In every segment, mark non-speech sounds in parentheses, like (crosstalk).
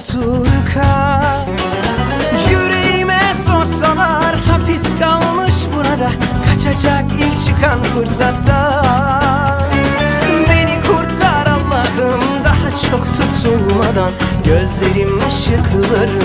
Alaturka Yüreğime sorsalar hapis kalmış burada. Kaçacak ilk çıkan fırsatta Beni kurtar Allah'ım daha çok tutulmadan. Gözlerim ışıkları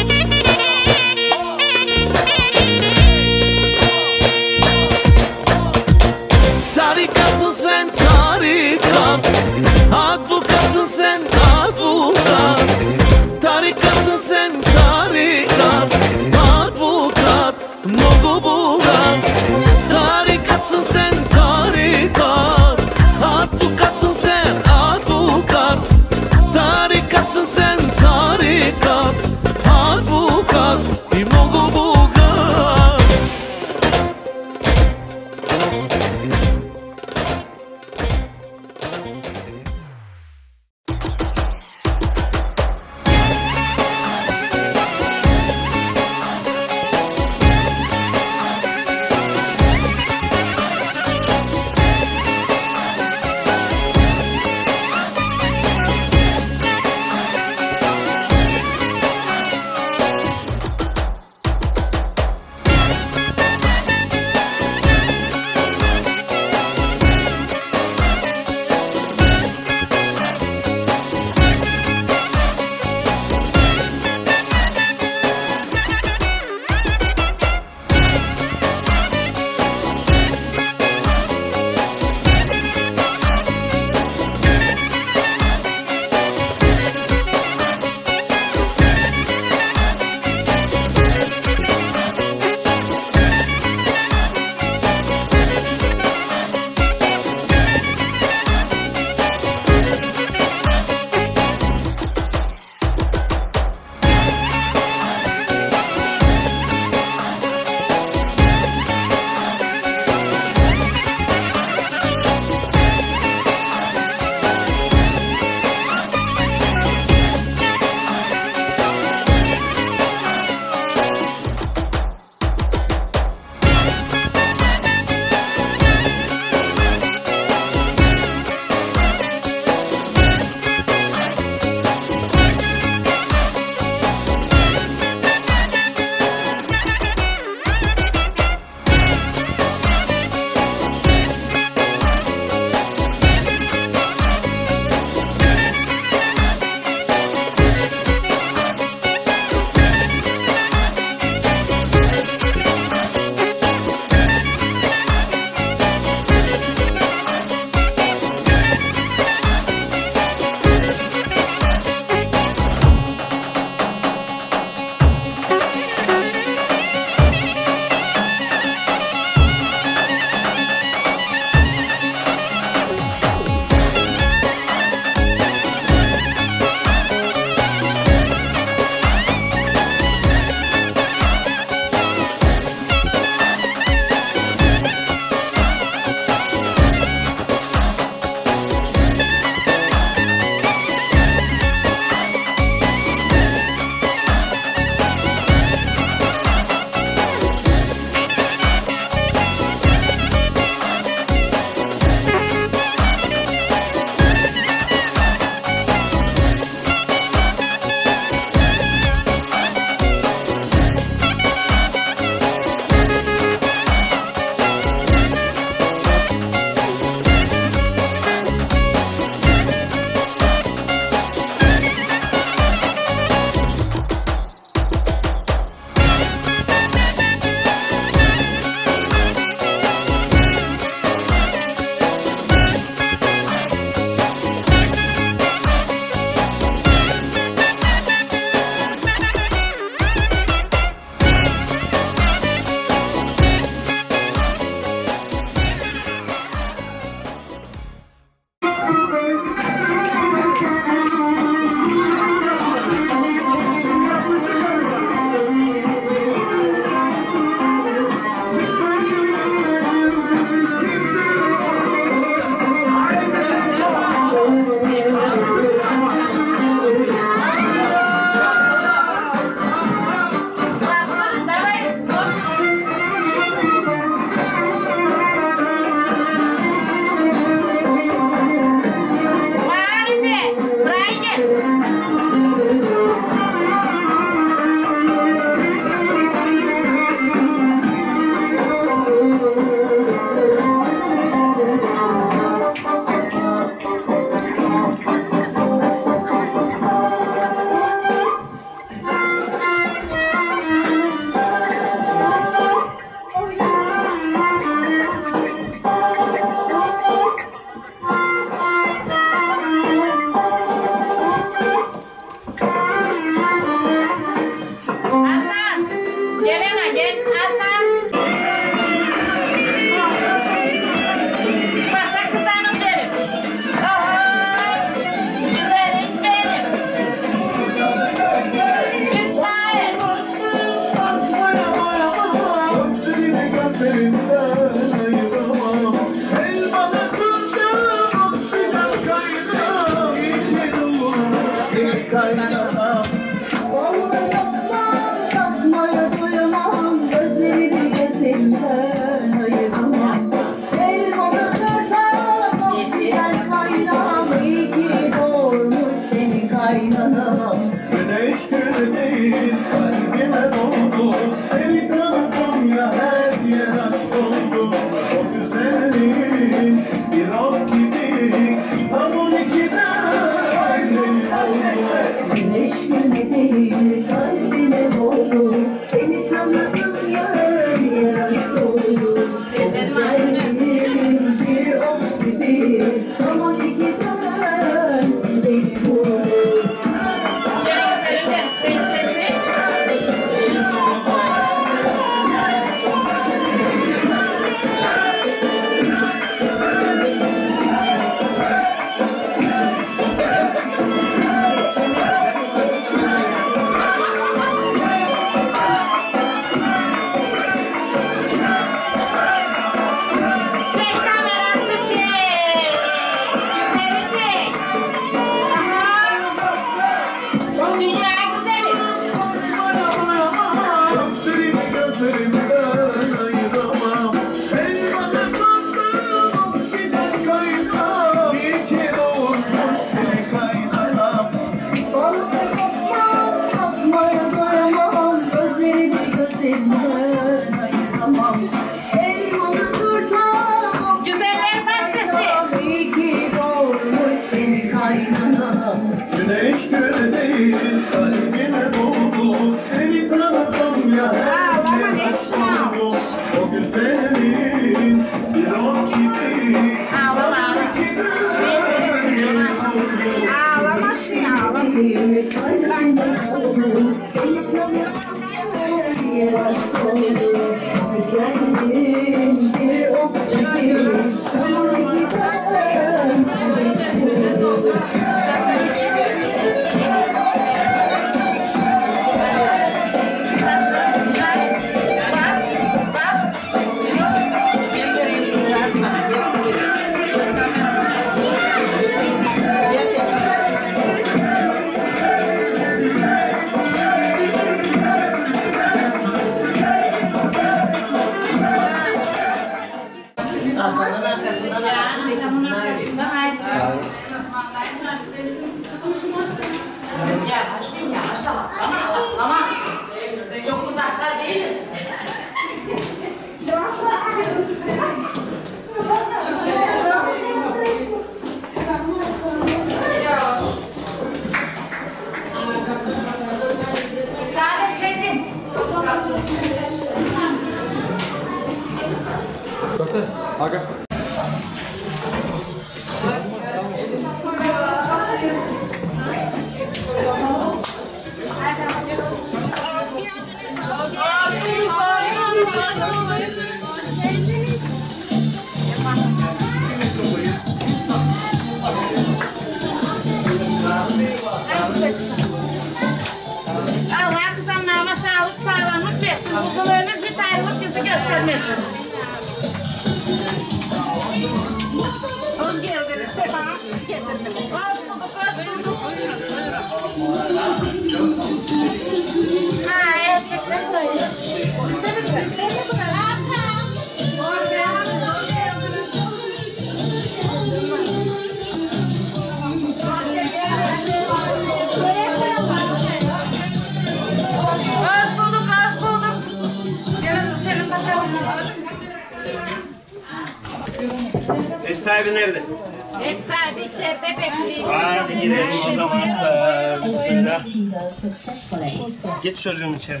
çocuğum içeri.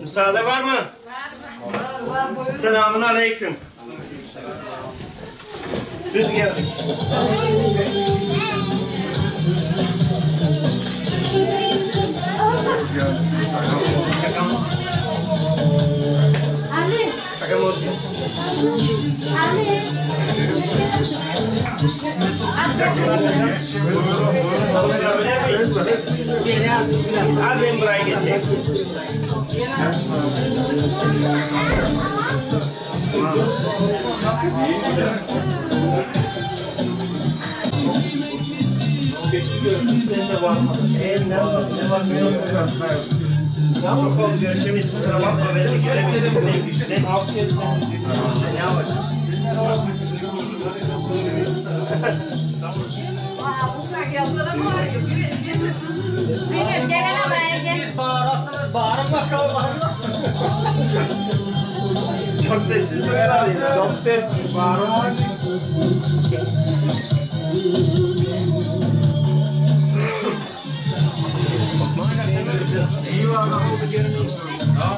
Müsaade var mı? Var var. var Selamun aleyküm. Biz geldik. Thank. I'm the one. I'm the one. I'm the one. I'm the one Bakalım görüşemeyiz. Kusura bakma. Altı yedi sene. Ne yapacağız? Çok sessiz de herhalde. Çok sessiz. Bağırın.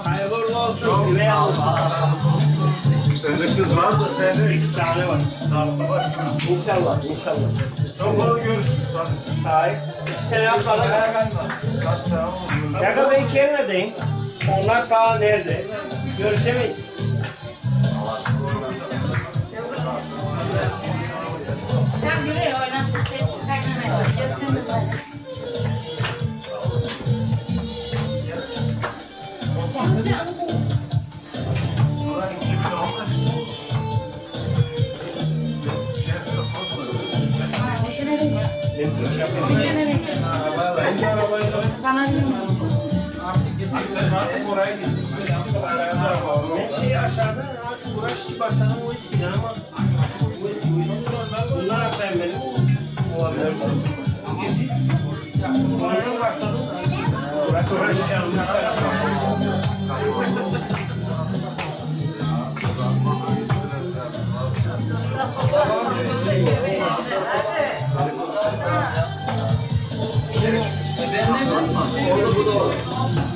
Hayırlı olsun. Al. Sende kız var da sende İki tane var. dansı var. İnşallah, inşallah. Sonra görüşürüz. Hadi. Sahip. İki sene yapmadık. Kaç sene oldu? Yaka ben Kenya'dayım. Onlar daha nerede? Görüşemeyiz. Gel yürü oynasın. Kaynana. Gelsin şeyi aşağıda şu uğraşçı başladım o eskiden ama bu eski bu eski. Bunlar aşağıya benim. Olabilir. Bunlardan başladım. Uğraş uğraşacağım.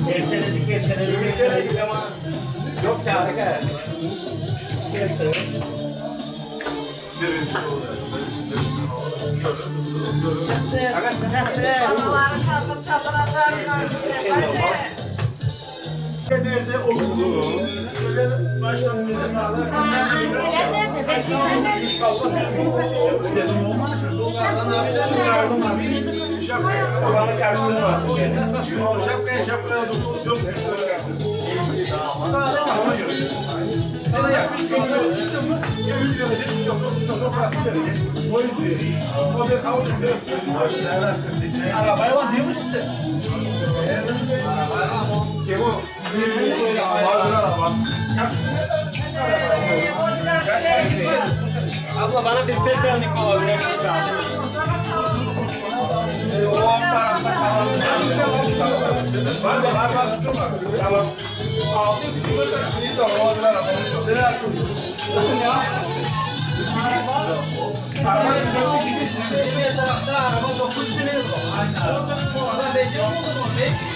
Erteledik, erteledik, erteledik ama yok çağırdık herhalde. Çatı. Çatı. Nerede oldu? Şöyle baştan bir nerede? Sen Oranı karşılamasın. Şapkaya şapkaya dokuz dört buçuk lira versin. Ona göre. Sana yakın yolda çıktın mı? Ya yüz verecek, bir yok, bir yok, parası verecek. O yüz verecek. O bir avuç bir Arabaya var diyor musun sen? Kemo. Bir söyle. Bağırın araba. Abla bana bir petrolnik olabilir. Var da var var sıkılma. Tamam. Altı sıkılır da bir de o kadar araba. Seni açın. Bakın ya. Arabayı dörtte gidiyorsun. Araba 9 bin euro. Orada 5 oldu. 5 O zaman o 3-4 bin euro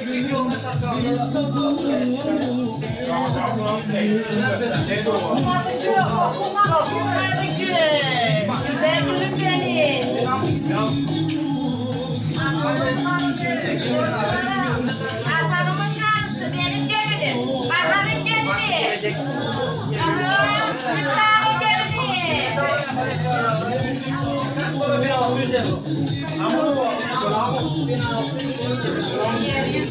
mı araba? Çok büyük fark oluyor. Nereye gidiyorsa Güzel gülüm benim. Hasan'ımın karısı benim gelinim. Bahar'ın gelini.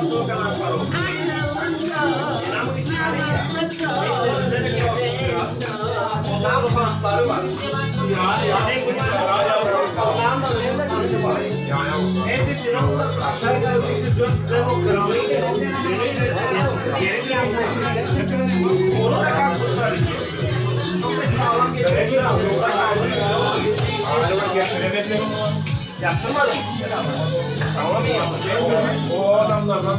Sıklar'ın gelini. Aslında yok arkadaşlar o kadar para. Onların farkları var. Yani onların da önemli var. En büyük lira aşağı yukarı 300-400 lira o kralı. Geri geldi. Onu da kalkmışlar için. Çok da sağlam bir şey. Yolda kaldı. Yaptırmadım. Tamam mı yaptın? O adamlardan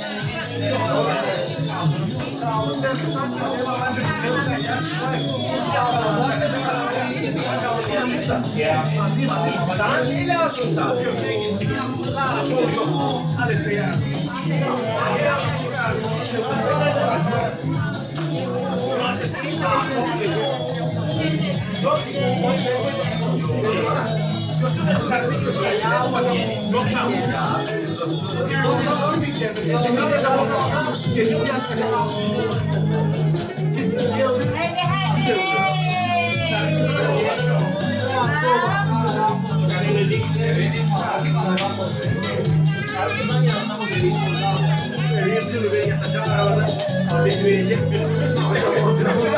İstanbul'dan bir buraya. Kasap var. O gene Kapat kapatıyor. Sana şey lazım zaten. Hadi şey ya. Haydi Ben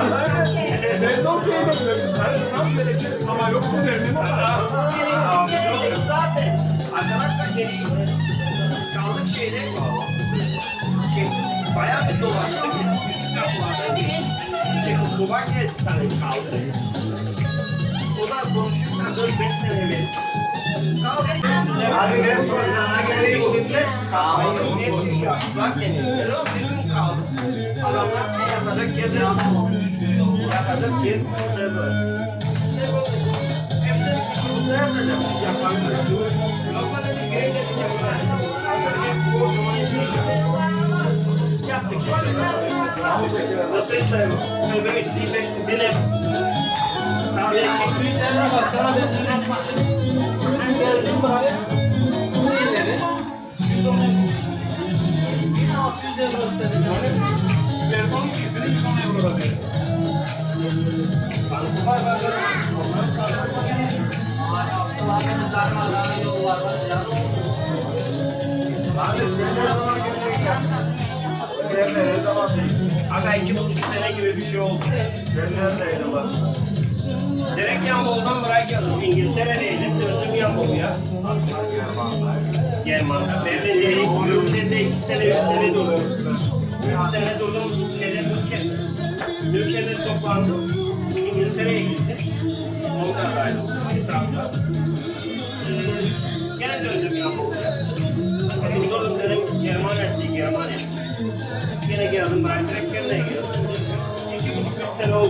çok şey dedim. Ben tam bereket ama yok mu derdim. Zaten arkadaşlar geliyor. Kaldık şeyde. Şey, bayağı bir dolaştık. Biz küçük kapılardan geçtik. Çekoslovakya sana kaldı. O da konuşursan 4-5 sene verir. Hadi ben sana geleyim. Kaldı. Bak geliyor. Bir gün kaldı. Adamlar yapacak yerleri Yapacak yer böyle. Hem de konser yapacak. Yapanlar. Lokma dedi gerek yok. Hep bu zaman Yaptık. Nasıl isterim? Tövbe içtiği beş bin Bir tane bak sana ben ben geldim buraya. Bu ileri. 110 1600 euro istedim. Telefon çiftini 110 euro verdim. Aga iki buçuk sene gibi bir şey oldu. Ben neredeydim bak. Direkt Yambolu'dan buraya geldim. İngiltere'deydim. Döndüm Yambolu'ya. German'da. Berlin'de Münken'de iki sene, üç sene durdum. Üç sene durdum. Şeyde Münken. Münken'de toplandım. İngiltere'ye gittim. Onlardaydım. Etrafta. Ee, Gene döndüm Yambolu'ya. Bakın durdum dedim Germanya'sı Germanya. Yine geldim ben direkt kendine geldim. İki buçuk üç sene oldu.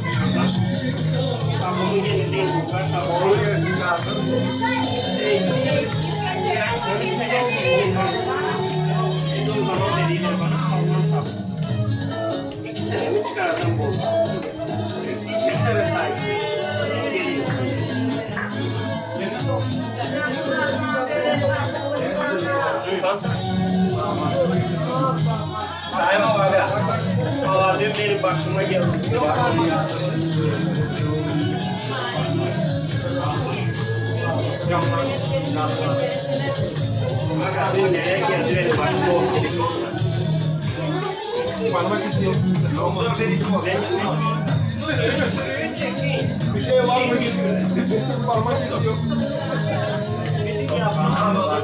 yapma gibi. Oldu. Bu. İsmitlere sahip. Geliyor. Sayma var ya. Dün benim başıma geldi. Parmak izi yok. Yoksa ben çekeyim. Bir şey var mı? Parmak izi. Dedik ya bana aldım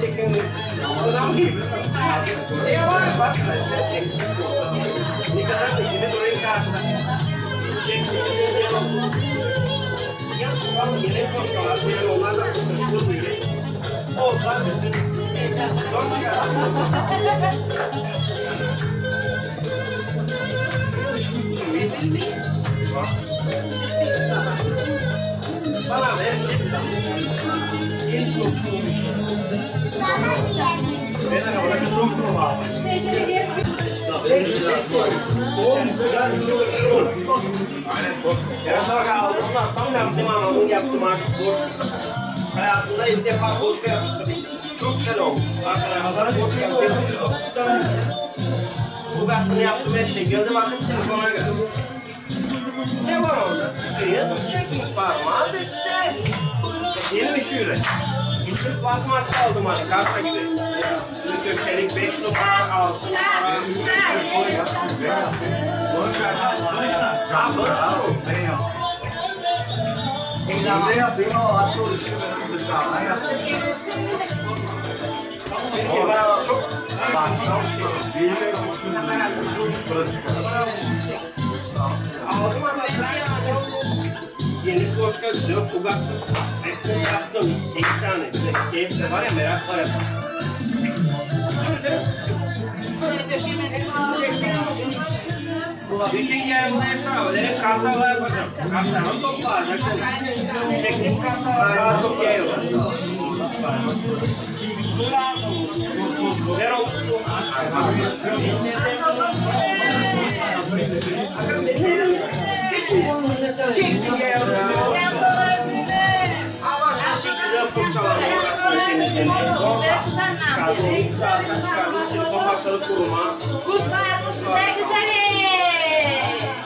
Çekin. Oradan bir. Ne var? Bak. Çekin. Kadar da yine burayı karşıda. Çektiğiniz yer olsun. Ya tamam yine koşmalar. Yani onlar da konuşulur diye. Oldular bütün. Son çıkar. Bana ver. İlk dokunmuş. Ben arabada bir doktorum abi. Ya sonra aldığımda tam yaptım ama bunu yaptım artık bu. Hayatımda ilk defa koşu yaptım. Çok güzel oldu. Arkadaşlar koşu yaptım. Bu gazetini yaptım her şey. Gözüm bakıp telefona geldim. Ne var orada? Sıkıyı, çekin parmağı bitti. Yeni şöyle. Gittim basmaz aldım hani karşıda gibi. Bir köşelik 5 numara, 6 numara, 3 Ne yapayım ama asıl işimi dışarıdan yapayım. Çok Bilmiyorum aldım ama yeni koşka diyor, fugaksız. Hepsini yaptım, işte iki tane. Bir de keyif de var ya, merak var ya. Bütün yerimde kahveleri kartallar yapacağım. Kartalları toplayacaktım. Çektim kartallar daha çok yer var. Su lazım. Ver olsun.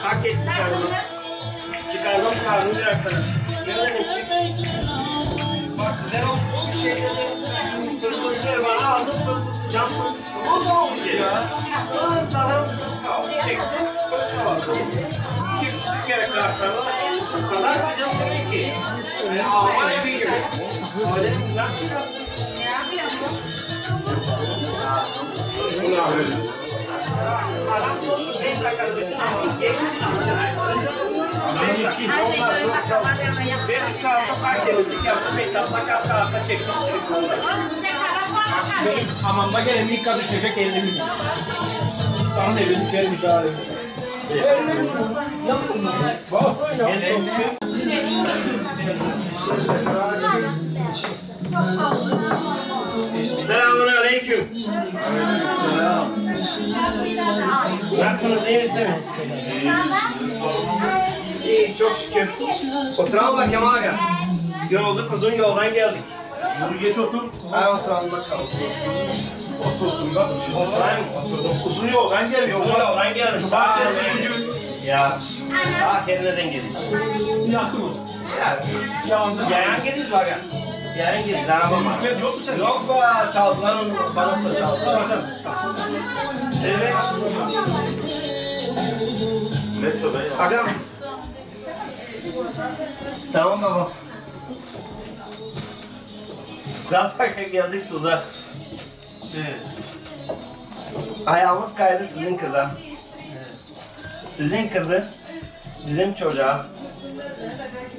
Paket çıkardım. Çıkardım karnı bir arkadaş. Gelelim çık. Bak ne olsun bir şey dedi. Fırfır bana aldım fırfır. Cam. O da oldu ya. Sonra sana çektim. Fırfır aldım. Karşıladım. O kadar güzel oluyor ki. Yani Alman evi gibi. Öyle nasıl yaptın? Bunu alıyorum. Adam koşup beş dakika bütün ama. Bir saatte fark ettik yaptım. Dakika kal tarafta çektim. Hamamda gelen ilk kadın çocuk 50 milyon. Ustanın evini vermiş abi. Selamun aleyküm. Nasılsınız, iyi misiniz? İyi, çok şükür. Oturalım da Kemal Aga. Yorulduk, uzun yoldan geldik. Dur geç otur. Ha, oturalım bakalım. Bak. Oturayım. Oturdum. Uzun yoldan geliyor. Uzun yoldan geldik. Cumartesi günü. Ya. Daha kendine geliyoruz. Yakın ol. Yayan geliyoruz var ya. Yayan geliyoruz, arabam var. Hizmet yok mu senin? Yok be, çaldılar onu, bana da çaldılar. Evet. Agam. Tamam baba. Rampaka geldik tuza. Ayağımız kaydı sizin kıza. Sizin kızı bizim çocuğa.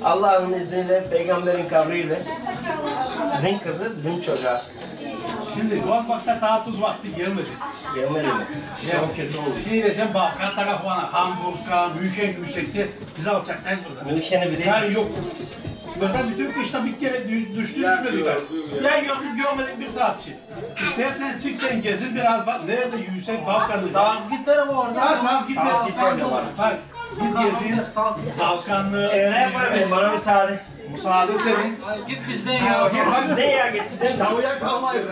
Allah'ın izniyle, peygamberin kabriyle sizin kızı bizim çocuğa. Şimdi Doğanbak'ta taarruz vakti gelmedi. Gelmedi mi? Çok kötü oldu. Şimdi diyeceğim Balkan tarafı bana Hamburg'a, München yüksekte biz alçaktayız burada. Münih'ini bileyim. Yani yok. Burada bütün kışta bir kere dü- düştü düşmedi ben. Ya gördük görmedik bir saat şey. İstersen çık sen gezin biraz bak. Nerede yüksek Balkan'da. Saz gitar ama orada. Ha saz git. Saz git orada var. Bak git gezin. Balkanlı. Evine yapmayın bana müsaade. Müsaade senin. Git bizden ya. Git bak. Ne ya geçeceğim? Tavuya kalmayız.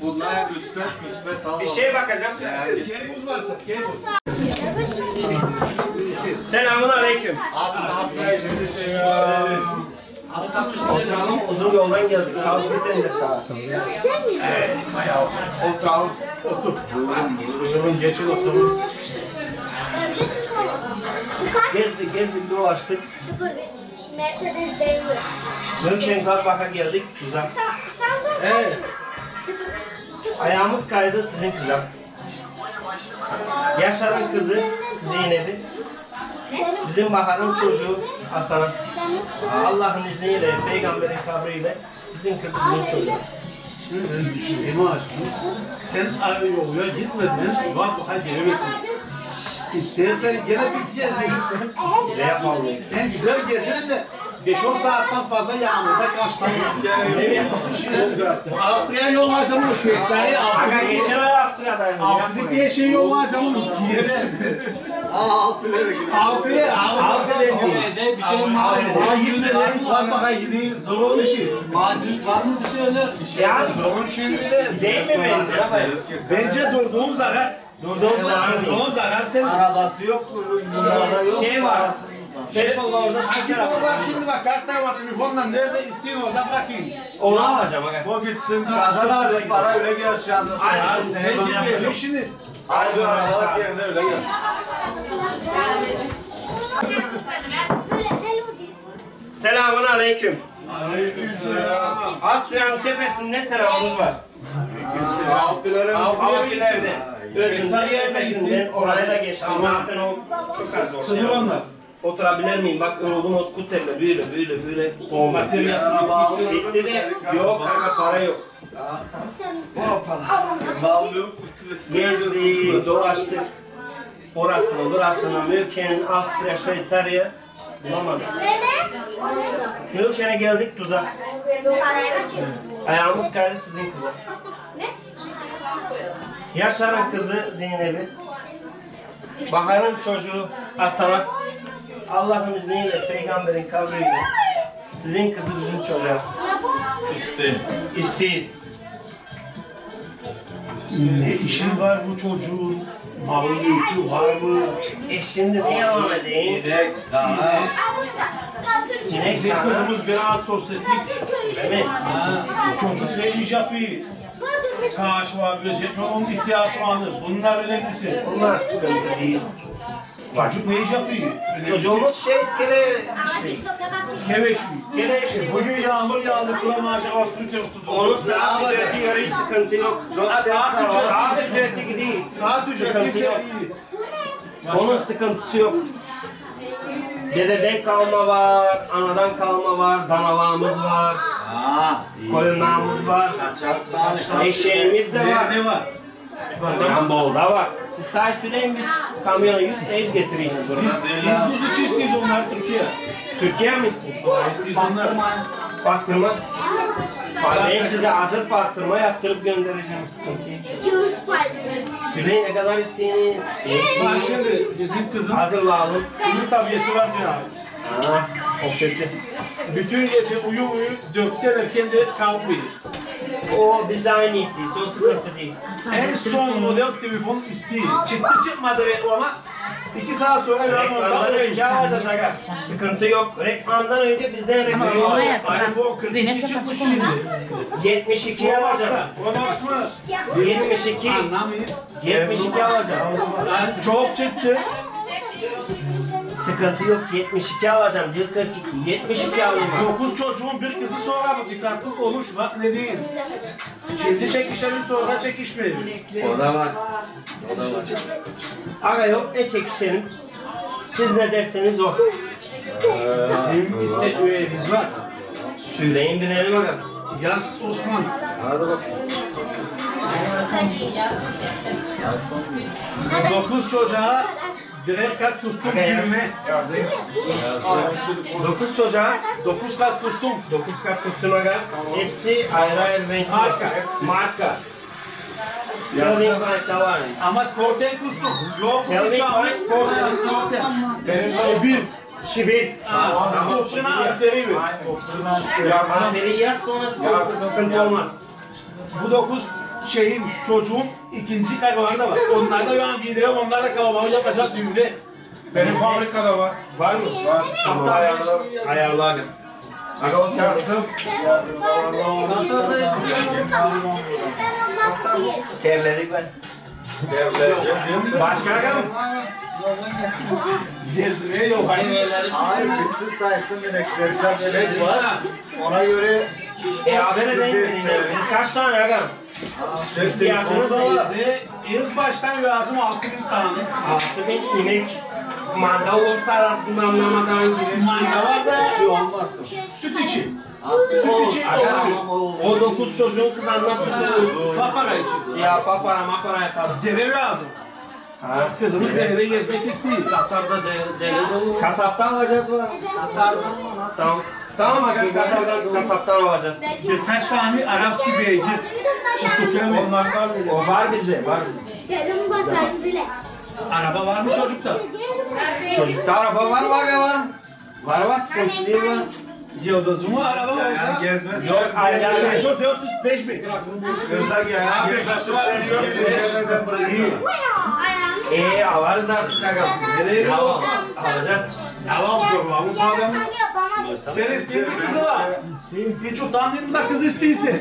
Bunlar müspet müspet al. Bir şeye bakacağım. Skateboard varsa skateboard. Selamun aleyküm. Abi şey Oturalım uzun yoldan geldik. Sağ olun bitendir daha. Evet. Bayağı oturalım. Otur. Buyurun geçin oturun. Gezdik gezdik dolaştık. Mercedes Benz. München Gladbach'a geldik. Güzel. Evet. Ayağımız kaydı sizin kıza. Yaşar'ın kızı Zeynep'i. Bizim Bahar'ın çocuğu Hasan. Allah'ın izniyle, peygamberin kabriyle sizin kızı bizim çocuğu. Aşkım. Sen yolluya gitmedin. Bak bu hadi gelemesin. İstersen gene bir gezin. Ne yapalım? Sen güzel gezin de 5-10 saatten fazla yağmurda kaçtın. Avustralya yol harcamını Şveysarya Afrika geçen ay Avusturya'daydım. Afrika'ya şey yol gibi. Avrupa'ya Avrupa. Halka dedi. Evde bir şey var. Ama girmeden bak baka gidiyor. Zor işi. Var mı bir şeyler? Yani Zor şimdi de. değil mi benim? Bence durduğun zarar. Durduğum zaman Durduğun zarar sen. Arabası yok. Bunlarda yok. Şey. Telefonla orada spiker var. şimdi bak tane var telefonla nerede istiyorsun oradan bakayım. Onu alacağım aga. O gitsin kazanır para öyle gel şu anda. Ya sen gitmiyorsun şimdi. Haydi arabalar yerine öyle gel. Selamun aleyküm. Aleykümselam. Asya'nın tepesinde selamımız var. Özünün İtalya'ya da tepesinden oraya da geçtim. Zaten o çok az Sınır orada. anlat. Oturabilir miyim? Bak yoruldum o skuterle böyle böyle böyle. Olmadı. Materyası bitmişti. Gitti de yok kanka para yok. Bağlıyor. Gezdik, dolaştık. Orasını, burasını, München, Avusturya, Şveytsarya. Bulamadık. Nene? Münken'e geldik çek. Ayağımız kaydı sizin kıza. Yaşar'ın kızı Zeynep'i. Bahar'ın çocuğu Hasan'a. Allah'ın izniyle, peygamberin kabriyle. Sizin kızı bizim çocuğa. İşte. İsteyiz. Ne işin var bu çocuğun? Malı yükü var mı? E şimdi ne yalan edeyim? İnek, dana. Sinek Bizim kızımız biraz sosyetik. Değil mi? Çocuk ne iş yapıyor? Kaş var, böcek onun ihtiyaç var. Bunlar önemlisi. Bunlar sıkıntı değil. Çocuk ne iş yapıyor? Çocuğumuz şey iskele işte. Keveş mi? İskele işte. Bugün yağmur yağdı, kuramacı Avusturya tuttu. Onun saat ücreti göre hiç sıkıntı yok. Çok Saat ücreti-. Saat ücreti değil. Saat ücreti yok. iyi. Onun sıkıntısı yok. Dededen kalma var, anadan kalma var, danalağımız var, Aa. koyunlarımız var, eşeğimiz de var. Ne, ne var? Rambol'da var. Siz say söyleyin biz kamyona yükleyip getiririz. Biz, biz buz içi istiyoruz onlar Türkiye. Türkiye misin? İstiyoruz onlar. Pastırma. Ben size hazır pastırma yaptırıp göndereceğim sıkıntı hiç. yok. Söyleyin ne kadar isteyiniz. Bak şimdi bizim kızın Hazırlayalım. uyu tabiatı var biraz. Ha, o kötü. Bütün gece uyu uyu dörtte erken de kalkmıyor. O bizde aynı istiyoruz. O sıkıntı değil. En son model telefon istiyor. Çıktı çıkmadı ama iki saat sonra Reklamdan önce alacağız aga. Sıkıntı yok. Reklamdan önce bizden reklam sonra alacağız. yap. iPhone 42 Zeynep çıkmış yapacak şimdi. 72 Pro alacağım. Max'a, Pro Max mı? 72. Anlamayız. 72 alacağım. Yani çok çıktı. Sıkıntı yok. 72 alacağım. 142. 72 alayım. abi. Dokuz çocuğun bir kızı sonra bu dikkatli konuş bak ne diyeyim. Şimdi çekişelim sonra çekişmeyelim. O da var. O da var. Aga yok ne çekişelim. Siz ne derseniz o. Bizim istek üyemiz var. Söyleyin binelim aga. Yaz Osman. Hadi bak. Dokuz çocuğa birer kat kustum gününe. 9 çocuğa Dokuz kat kustum. 9 kat kostüm aga. Hepsi ayrı ayrı renkli. Marka. Marka. Ama sporten kustum. Yok uçağım. Klein Sporten. Sporten. Benim şey bir. Şibit. Boşuna arteri mi? Manteri yaz sonra sıkıntı, sıkıntı olmaz. Bu dokuz şeyin çocuğun ikinci karıları da var. Onlar da ben gidiyorum. Onlar da kalabalık yapacak düğünde. Benim fabrikada var. Var mı? Var. Tamam ayarlarız. Ayarla aga. O Yazdım. Terledik ben. Başka agam? Gezmeye yok. Hayır, bitsiz inek var. Ona göre E habere denk. Kaç tane agam? İhtiyacınız ne? bize ilk baştan lazım 6000 tane. Altı bin inek. Manda olsa arasında anlamadan girer. Manda var da bir şey olmazsın. süt için. Süt için Ama o dokuz çocuğun kız annesi Papara için. Ya papara mapara yaparız. Deve lazım. Ha? Kızımız derede gezmek istiyor. Katar'da de- dere dolu. Kasaptan alacağız mı? Tamam. Tamam aga Katar'dan kasaptan alacağız. Birkaç tane Arapski beygir. Onlardan bile. O var bize, var bize. Dedim basar bile. Araba var mı çocukta? Çocukta araba var mı aga var? Var var sıkıntı değil mi? Yıldız mı araba yani olsa? gezmez. Yok aynen. Peugeot 405 mi? Kızda gel. Gezmez süslerini gezmeden bırakıyor. Eee alırız artık aga. Nereye bir olsun? Alacağız. Devam çok var. Bu adam sen isteyen bir kızı var. Hiç utandığında da kız isteyse.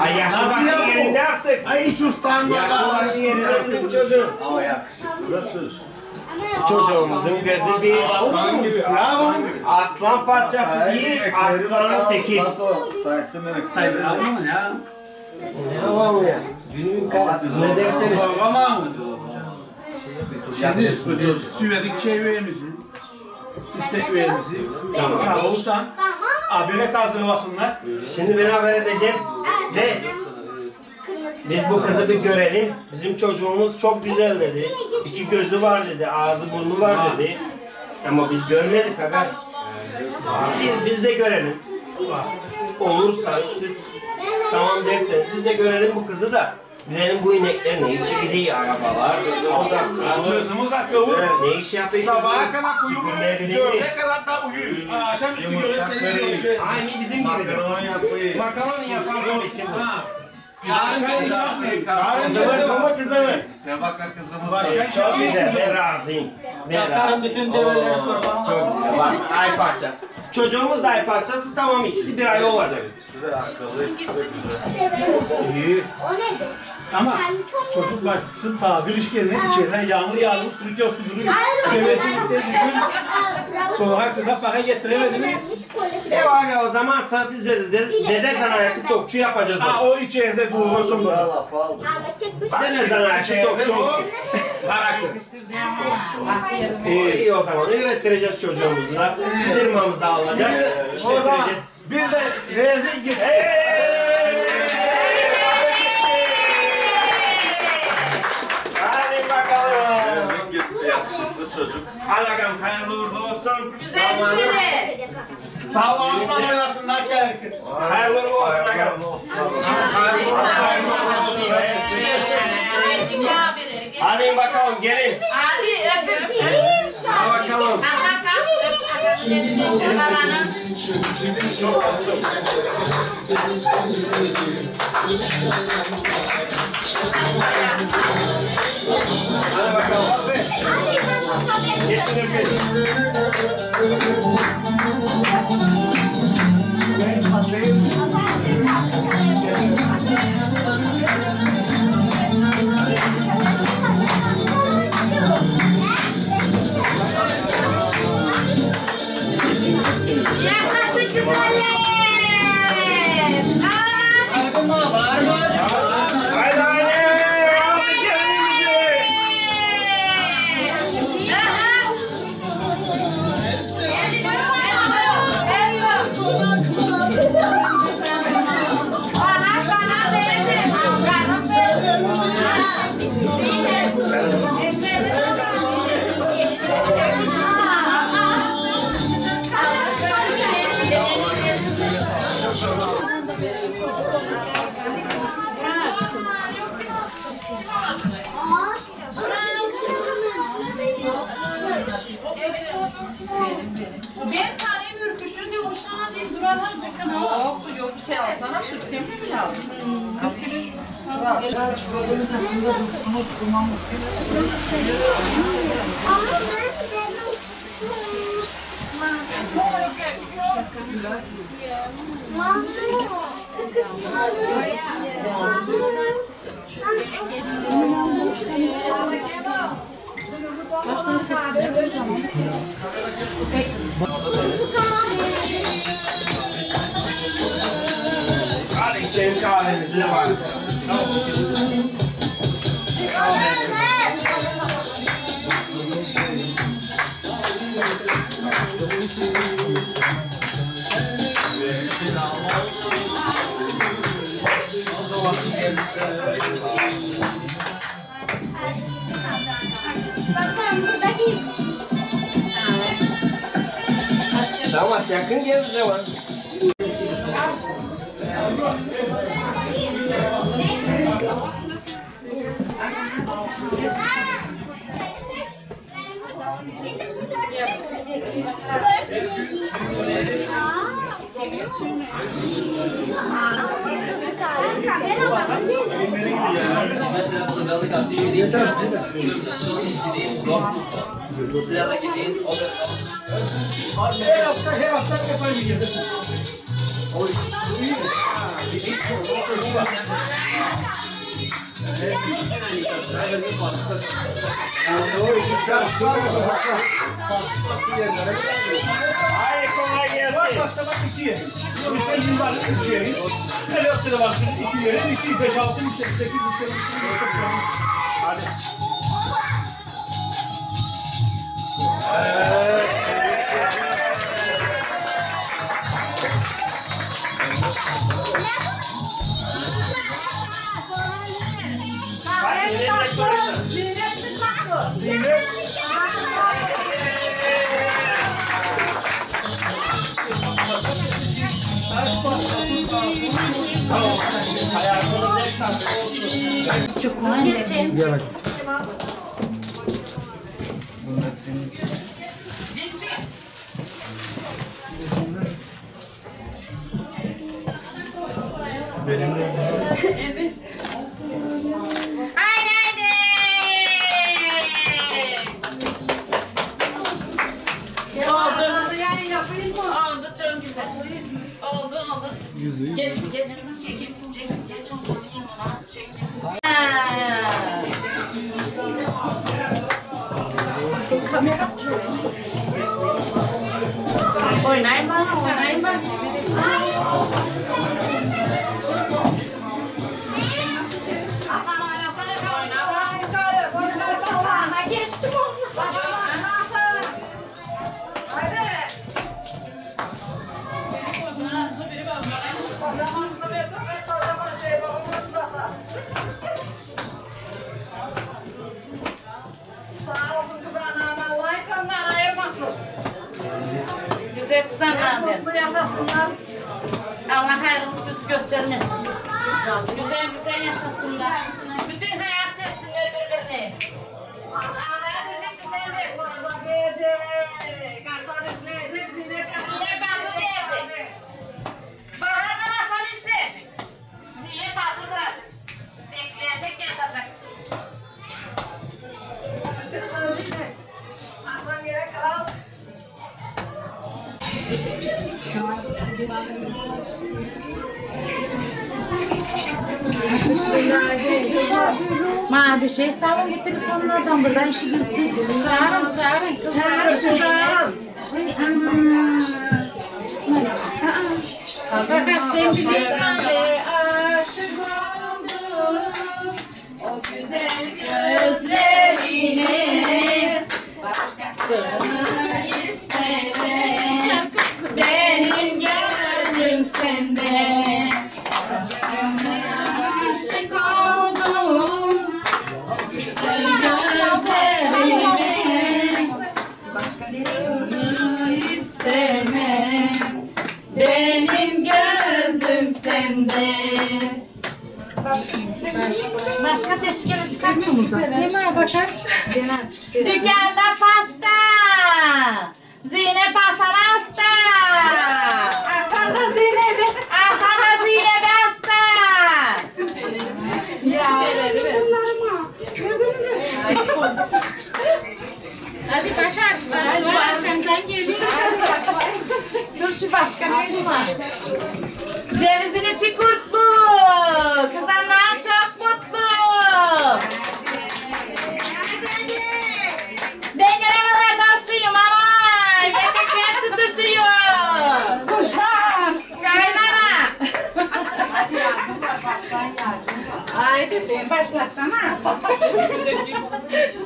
Ay yaşlı Nasıl başı ya bu? yerinde artık. Ay hiç utanma. Yaşlı başı yerinde bizim çocuğun. Ama yakışıklı. Çocuğumuzun gözü bir Aslan aslan parçası değil, aslanın teki. Saysın inek. Sayın alma ya. Tamam ya. Günün karşısında ne derseniz. Sorgama mı? Çocuk. söyledik şey üyemizi. İstek üyemizi. Tamam. Kavulsan. Abilet hazırlasınlar. Şimdi ben haber edeceğim ve biz bu kızı bir görelim. Bizim çocuğumuz çok güzel dedi. İki gözü var dedi, ağzı burnu var dedi. Ama biz görmedik aga. Biz, biz de görelim. Olursa siz tamam derseniz biz de görelim bu kızı da. Bilelim bu inekler ne içi gidiyor arabalar, uzaklar. Gözümüz akıllı. Ne iş yapıyor? Sabaha kadar uyuyor. Dörde kadar da uyuyor. Akşamüstü göre seni göreceğiz. Aynı bizim gibi. Yaparsın bitti. Yarın ben O zaman ama kızımız. Ne bakar kızımız. Çok güzel, ben razıyım. Razıyım. bütün develeri kurban. Çok güzel, bak ay parçası. Çocuğumuz da ay parçası, tamam ikisi bir ay olacak. Size akıllı. İyi. O ne? Ama çocuk baksın tabir iş geline içeriden yağmur yağmış Türkiye üstü duruyor. Devletçilikte düşün. Sonra kıza para getiremedi mi? E var o zamansa biz de dede, dede zanaatı tokçu yapacağız. Ha o içeride durursun Daha burada. laf aldı. Dede zanaatı tokçu olsun. Baraklı. İyi, o zaman ürettireceğiz çocuğumuzla. Firmamızı alacağız, O zaman biz de verdik gittik. Hadi bakalım. Geldik gitti yakışıklı çocuk. Hadi bakalım hayırlı uğurlu olsun. Güzel güzel. Sağ ol Osman oynasınlar gerekir. Hayırlı uğurlu olsun. bakalım. Hayırlı olsun. Hadi bakalım gelin. Hadi öpün. Hadi bakalım. Öp elini babanın. Geçin öpün. Yaşasın Hadi içelim kahvemizi var. Tamam yakın gel o zaman. Mesela Ilıgalı Gatı gideyim. Mesela gideyim. Doktor. Sırada gideyim. O da Her hafta her hafta yapamayacağız. Haydi kolay Bak gelsin. bak bak iki yer. Şimdi sen gün var üç yeri. Her hafta da baksın iki yeri. İki, beş, altı, üç, sekiz, sekiz, üç, Hadi. Hadi Hayatınız hep tatlı olsun. Haydi Geç geç çekil çekil geç olsun Güzel kızanlar benim. Allah hayrını yüz göstermesin. Güzel güzel yaşasınlar. Bütün hayat sevsinler birbirini. Allah'a dönmek güzel versin. Hazırlayacak. Bahardan Hasan işleyecek. Zile hazırdıracak. Bekleyecek yatacak. Ma bir şey salın bu telefonlardan buradan işi gülsün. Çağırın çağırın. Çağırın çağırın. Fakat sevgili aşık oldum o güzel gözlerine başkasını Başka teşkile çıkartmıyor musun? Hemen bakar. Dükkanda pasta. Zeynep Hasan Hadi Başar, baş var arkandan geliyor. Dur şu başka neydi var? Cevizini çıkurtlu. Kazanlar çok mutlu. Dengere kadar dorsuyum ama. Yetekler tutuşuyor. Kuşar. Kaynana. Haydi sen başlasana. (laughs)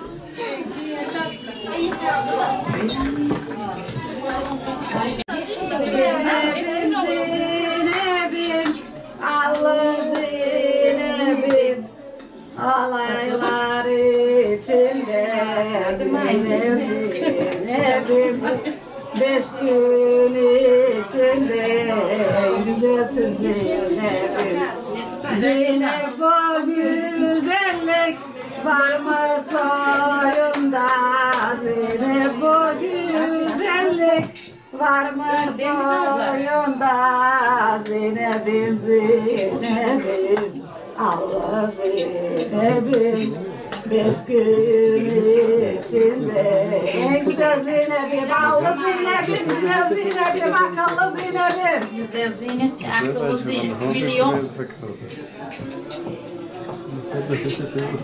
Zeynep'im Güzel Zeynep'im Akıllı Zeynep'im. Güzel Zeynep, akıllı Zeynep, biliyor.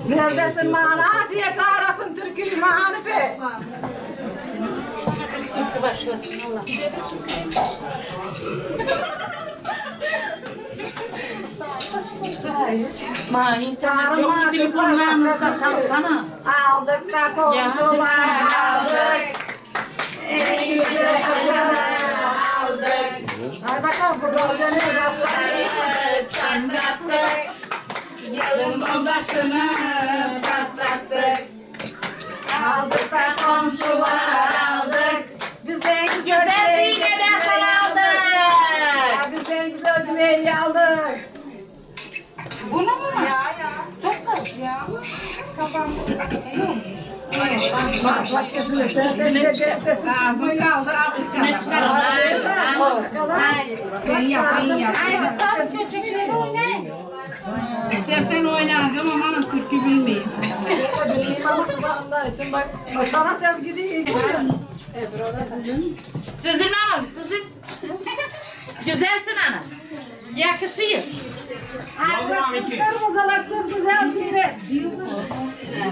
Neredesin manacıya çağırasın türküyü manife Türkü başlasın Allah. Ma internet Çağırma yok kızlar, telefonlarınızda salsana. Aldık da komşular aldık En güzel aldık Hay bakalım burada ödeni Çatlattık. Yılın bombasını patlattık. Aldık da komşular aldık Biz de en güzel Güzel aldık. Ya Biz de en güzel düğmeyi aldık Bunu mu? Ya ya. Çok mu? Ya. Sen yapın yapın Ay. İstersen oynayacağım ama türkü bilmeyeyim. Bilmeyeyim ama kızarımlar için bak Sana ses gidiyor Süzülme ama süzül. Güzelsin E é a Caxias. Ah, para ser umas alexas, que é a gira.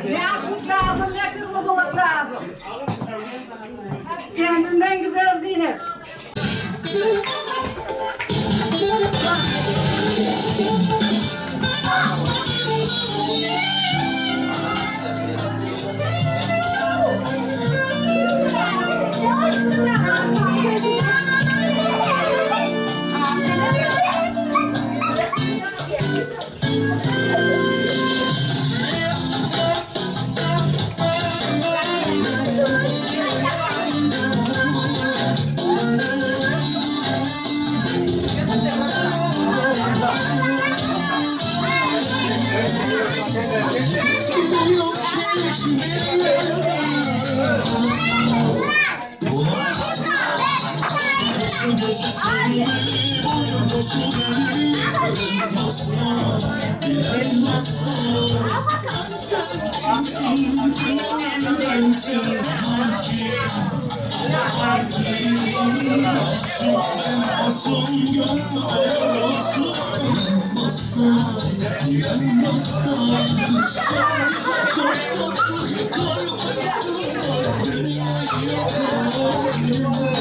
É a putraza, a mulher que era umas alexas. É a mendengue, Zé Zina. Yeah. Güzel sire. Ne aklık lazım ne kırmızılık lazım. Kendinden güzel zinet. Nasıl gönlüme nasıl hasta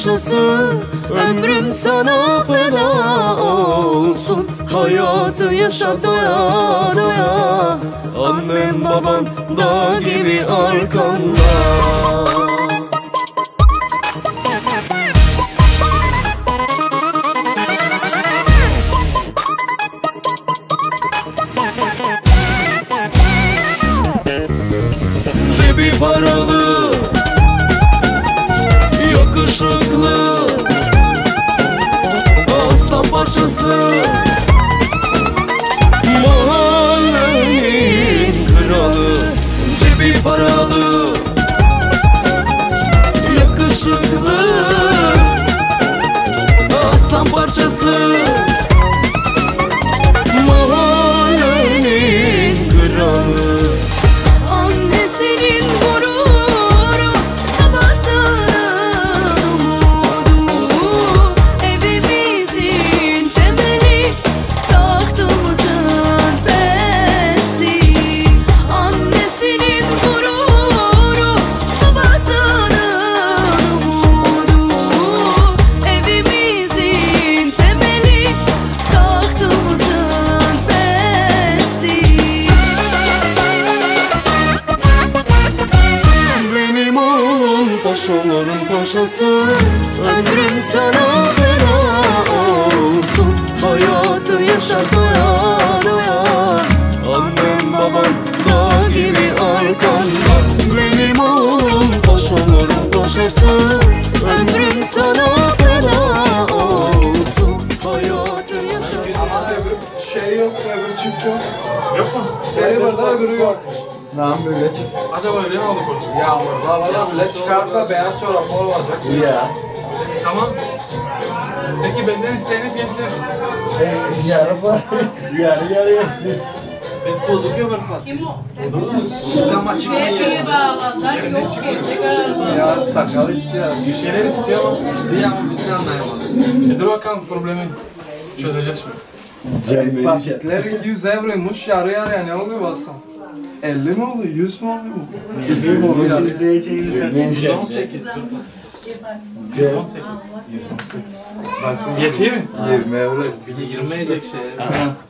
yaşasın Ömrüm sana feda olsun. Hayatı yaşa doya doya. Annem baban dağ gibi arkanda. Bakalım problemi çözeceğiz şimdi. Paketler 200 euroymuş yarı yarıya ne oluyor baksana? 50 mi oluyor? 100 mü oluyor? 100 mu oluyor? İzleyeceğiniz 118 118 Bak yetiyor mu? 20 euro. Girmeyecek şey.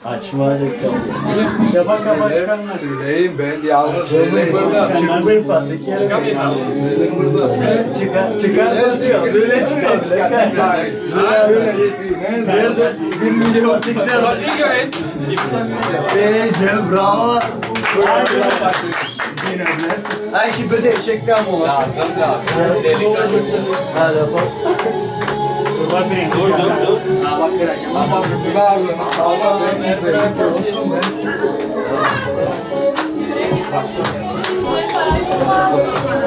Açmayacak tabii. Yapan kafa çıkanlar. Söyleyeyim ben yalnız Söyleyin söyleyeyim burada. Bir fatih kere. Söyleyeyim burada. Çıkar, çıkar diyor. Böyle çıkar. Çıkar. Nerede? Bir milyon tikler. Hadi gayet. Eee Cem bravo. Ay şimdi bir de eşekli ama olmasın. Lazım lazım. Delikanlısın. Hadi bak. Dur dur dur. Ama bir ağırlığını sağla sen üzerindeki olsun ben.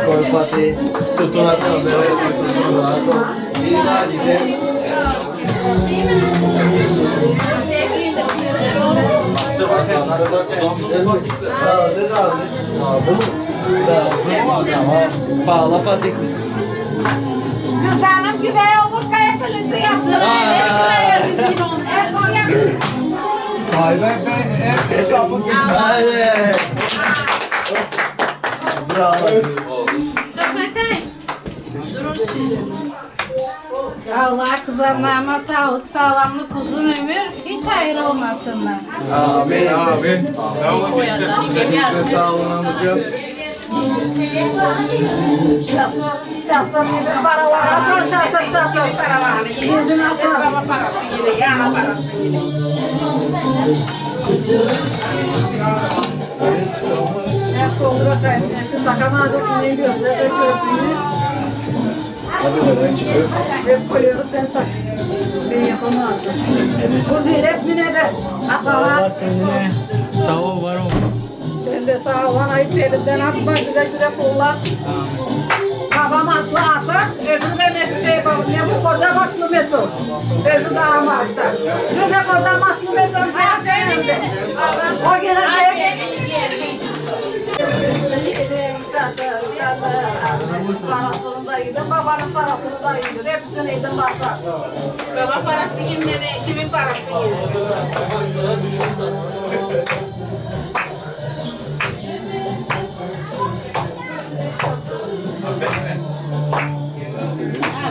Koy pati. Tutunasın böyle. Tutun rahat ol. İyi hadi Cem. Kaldı kaldı. Kaldı mı? Tamam. Bağla patik. Kızlarım güveye yaptırın. Vay be ben hep hesabı Hadi. Bravo. Allah kızanlarıma sağlık, sağlamlık, uzun ömür, hiç ayrı olmasınlar. Amin amin. Sağ olun sağ olun amca. Çatla bir para var. Aslan çatla çatla. Para var. Yüzüne aslan. Araba parası gibi. Yana parası gibi. Hep sonra ben şimdi takamazdım ne diyorsun? Hep gördüğünü. Hep koyuyoruz sen tak. Ben yapamazdım. Bu zirep mine de. Asala. Seninle sağ ol var ol. Sen de sağ ol. Bana hiç elimden atma. Güle güle kullan. Babam atlı asa, öbürü de Mesut şey babam. Ne bu koca matlı Mesut. Öbürü de amatta. Bir de koca matlı Mesut. Hayat denildi. O gene de Çadır, çadır. Parasını da yedin, babanın parasını da yedin. Hepsini yedin basar. Baba parası yemedi, kimin parası yesin?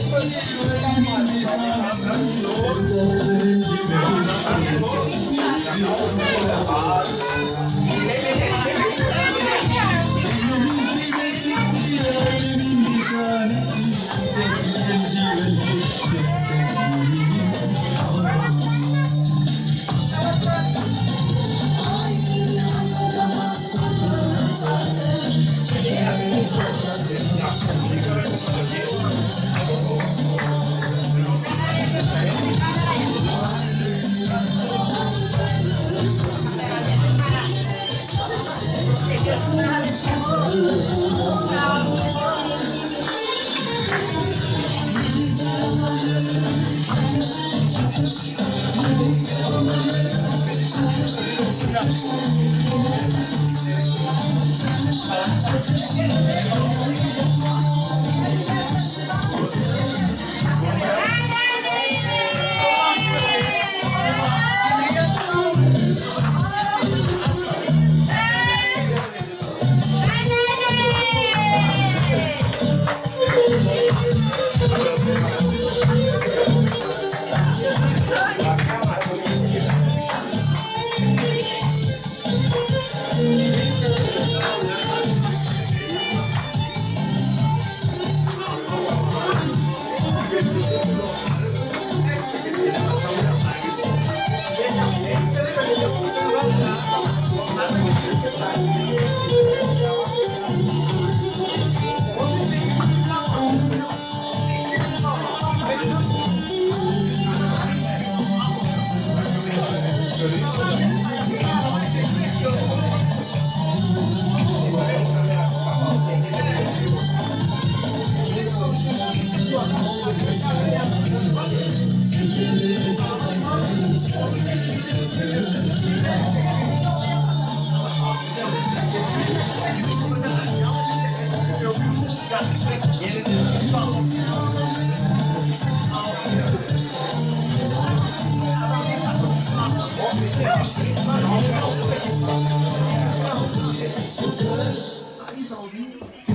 Thank you. 有时灵光一闪而过牛顿也慢走，慢走，快走，快走，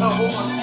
Oh.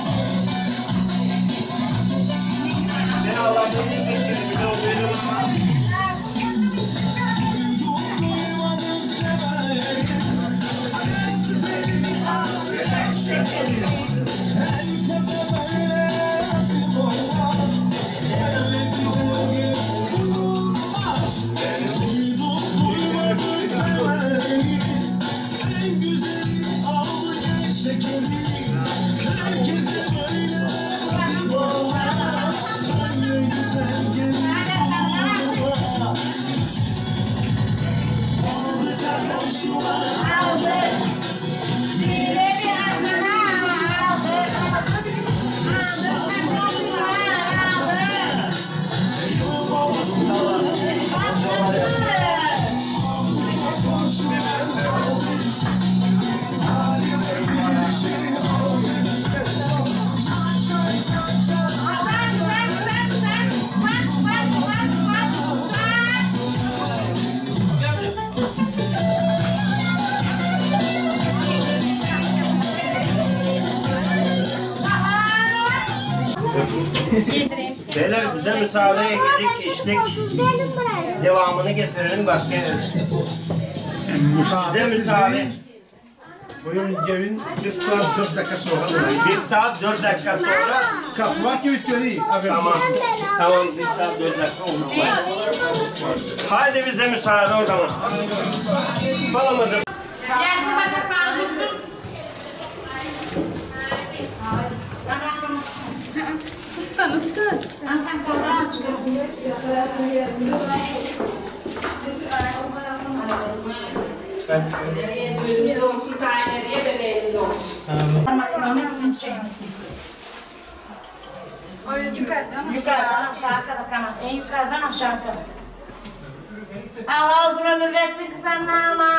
İçtik. Devamını getirelim başka yere. Bize müsaade. Buyurun gelin. Bir saat dört dakika sonra. Bir saat dört dakika sonra. Kapmak gibi söyleyeyim. Tamam. Tamam bir saat dört dakika oldu. Haydi bize müsaade o zaman. Balımızı. Gelsin ustan. Lan sen kaldıran çıkın. Düğünümüz olsun, tayinleriye bebeğimiz olsun. Parmaklarımızın şeyimizi. Yukarıdan Yukarıdan aşağı kadar kana. En yukarıdan aşağı kadar. Allah uzun ömür versin kız annama.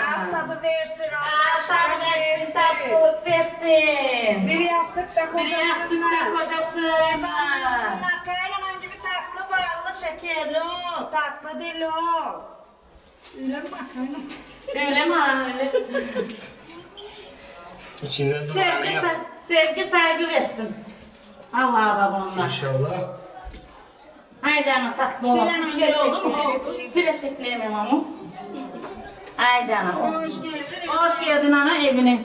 Hastalığı versin Hastalık versin, tatlılık versin. Bir yastıkta Bir kocasınlar. yastıkta kocasınlar. Anlaşsınlar. Kaynanan gibi tatlı bağlı şekerli ol. Tatlı dili ol. Öyle mi bak kaynanan? Öyle mi öyle? İçinde Sevgi, duvarı se- sevgi saygı versin. Allah'a babamla. İnşallah. Haydi ana tatlı. Silen Üç kere oldu mu? Sile tekleyemem ama. Haydi ana. Hoş geldin. Hoş geldin ana evine.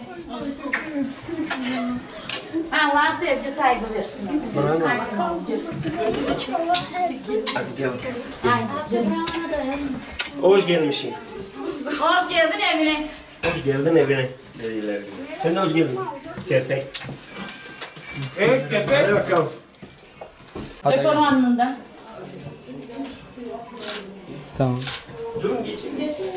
Allah sevgi saygı versin. Hadi gel. Haydi canım. Hoş gelmişsiniz. Hoş geldin evine. Hoş geldin evine. Dediler. Sen de hoş geldin. Köpek. Evet köpek. Hadi bakalım. Onu alnından. Tamam. Durun geçin. Geçin.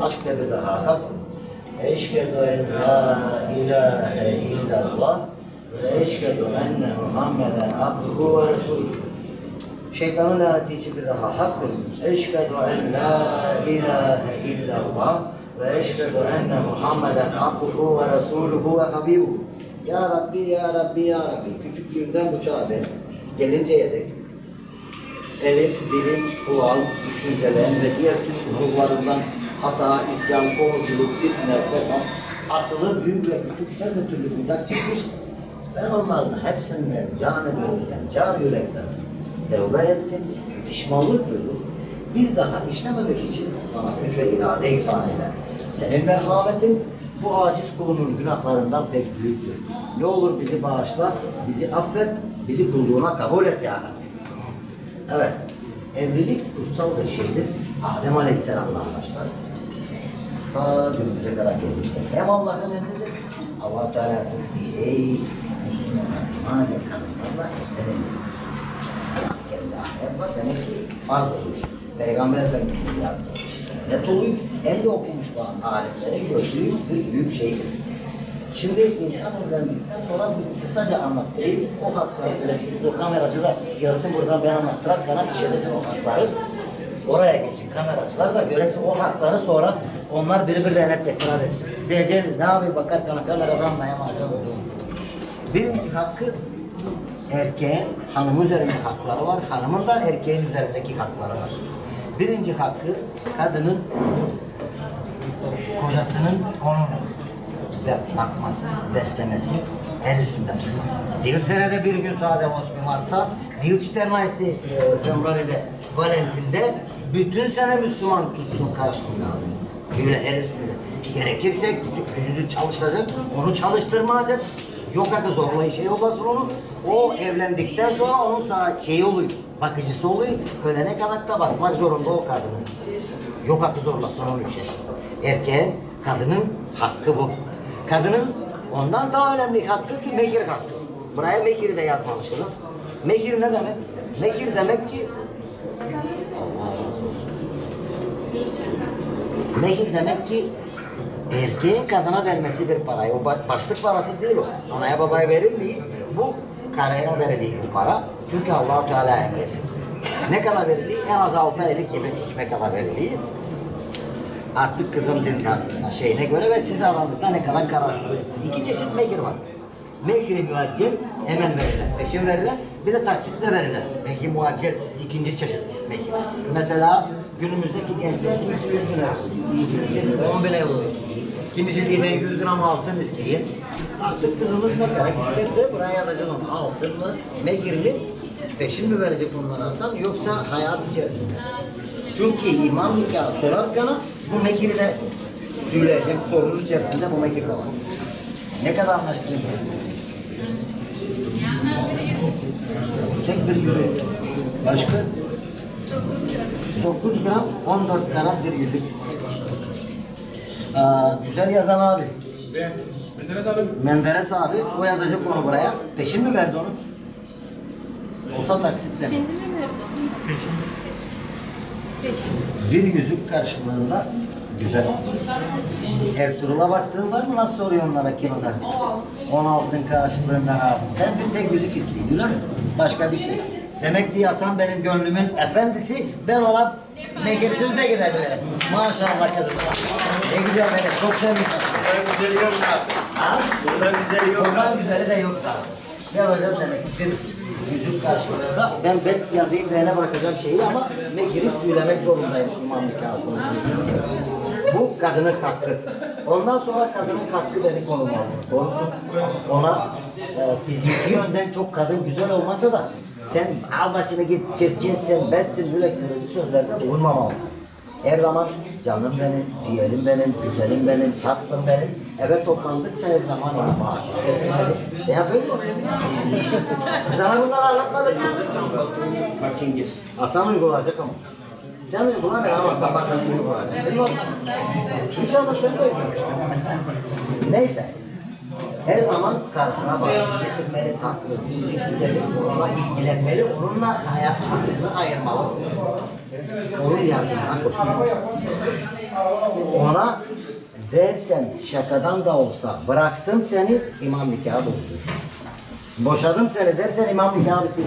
Aşk ve bir daha hak. Eşhedü en la ilahe illallah ve eşhedü enne Muhammeden abduhu ve resulü. Şeytanın için bir daha hak olsun. Eşhedü en la ilahe illallah ve eşhedü enne Muhammeden abduhu ve resuluhu ve habibuhu. Ya Rabbi, Ya Rabbi, Ya Rabbi. Küçüklüğümden bu çağa benim. Gelinceye dek elim, dilim, kulağım, düşüncelerim ve diğer tüm uzuvlarından hata, isyan, kovuculuk, fitne, fesat, asılı büyük ve küçük her türlü günah çekmiş. Ben onların hepsinden canı gönülden, can yürekten tevbe ettim, pişmanlık duydum. Bir daha işlememek için bana güç ve irade ihsan eyle. Senin merhametin bu aciz kulunun günahlarından pek büyüktür. Ne olur bizi bağışla, bizi affet, bizi kulluğuna kabul et ya Rabbi. Evet, evlilik kutsal bir şeydir. Adem Aleyhisselam'la başlar. Ta günümüze kadar geldik. Hem Allah'ın emridir, allah Teala çok iyi. Ey Müslümanlar, iman eden kadınlarla evleniniz. Kendi ayet var, demek ki farz oluyor. Peygamber Efendimiz'in yaptığı şey sünnet oluyor. Hem de okumuş olan alimlerin gördüğü bir büyük şeydir. Şimdi insan evlendikten sonra bir kısaca anlatayım. O hakları bilesiniz. O kameracılar gelsin buradan ben anlattırak bana işletin o hakları. Oraya geçin kameracılar da göresin o hakları sonra onlar birbirlerine tekrar etsin. Diyeceğiniz ne yapayım bakar bana kameradan anlayamayacağım. Birinci hakkı erkeğin hanım üzerinde hakları var. Hanımın da erkeğin üzerindeki hakları var. Birinci hakkı kadının kocasının onun ve bakması, beslemesi, el üstünde tutması. Değil senede bir gün sade 8 Mart'ta, değil 14 Februari'de, Valentin'de bütün sene Müslüman tutsun karşılığında lazım. Böyle el üstünde. Gerekirse küçük gücünü çalıştıracak, onu çalıştırmayacak. Yok hakkı zorla işe yollasın onu. O evlendikten sonra onun sağ şeyi oluyor, bakıcısı oluyor. Ölene kadar da bakmak zorunda o kadının. Yok hakkı zorlasın onu şey. Erkeğin, kadının hakkı bu. Kadının ondan daha önemli hakkı ki mehir hakkı. Buraya mehiri de yazmamışsınız. Mehir ne demek? Mehir demek ki Allah razı olsun. Mehir demek ki erkeğin kadına vermesi bir parayı. O ba- başlık parası değil o. Anaya babaya verilmiyor. Bu karaya veriliyor bu para. Çünkü allah Teala emrediyor. Ne kadar veriliyor? En az altı aylık yemek içme kadar veriliyor artık kızım din şeyine göre ve siz aranızda ne kadar kararlı. İki çeşit mehir var. Mehri müaccel hemen verilen, peşin verilen, bir de taksitle verilen. Mehri muaccel ikinci çeşit mehir. Mesela günümüzdeki gençler kimisi 100 bin kimisi 10 bin euro, kimisi diye ben 100 gram altın isteyeyim. Artık kızımız ne kadar isterse buraya yazacağım onu. Altın mı, mehir mi, peşin mi verecek onlara Hasan yoksa hayat içerisinde. Çünkü imam nikahı sorarken bu mekiri de söyleyecek sorunun içerisinde bu mekir de var. Ne kadar anlaştınız siz? Tek bir yüzük. Başka? 9 gram 14 karat bir yüzük. Aa, güzel yazan abi. Ben. Menderes abi. Menderes abi o yazacak onu buraya. Peşin mi verdi onu? Olsa taksitle mi? Bir yüzük karşılığında güzel. Ertuğrul'a baktığın var mı? Nasıl soruyor onlara kiloda? 10 altın karşılığında aldım. Sen bir tek yüzük isteyin, mi? Başka bir şey. Demek ki Hasan benim gönlümün efendisi. Ben ona mekirsiz de gidebilirim. Maşallah kızım. Ne güzel beni. Çok sevmişim. Bunların güzeli yok? Bunların güzeli yok abi? güzeli de yok. Ne alacağız demek ki? Yüzük karşılığında ben bet yazayım beğene bırakacağım şeyi ama mekiri söylemek zorundayım imam nikahısının şeyi. Bu kadının hakkı. Ondan sonra kadının hakkı dedik onu konusu. Ona e, fiziki yönden çok kadın güzel olmasa da sen al başını git çirkinsin, betsin böyle kırıcı sözlerde bulunmamalı. Her zaman canım benim, ciğerim benim, güzelim benim, tatlım benim. Eve toplandıkça her zaman getirmeli. Ya böyle oluyor. Sana bunları anlatmadık mı? Bakingir. Hasan uygulayacak ama. Sen uygula ben ama bak ben uygulayacak. Değil mi? İnşallah sen de uygularsın. Neyse. Her zaman karısına bağışık getirmeli, tatlı, güzel, onunla ilgilenmeli, onunla hayat hakkını ayırmalı. Onun yardımına koşmalı. Ona dersen şakadan da olsa bıraktım seni imam nikahı bozdu. Boşadım seni dersen imam nikahı bitti.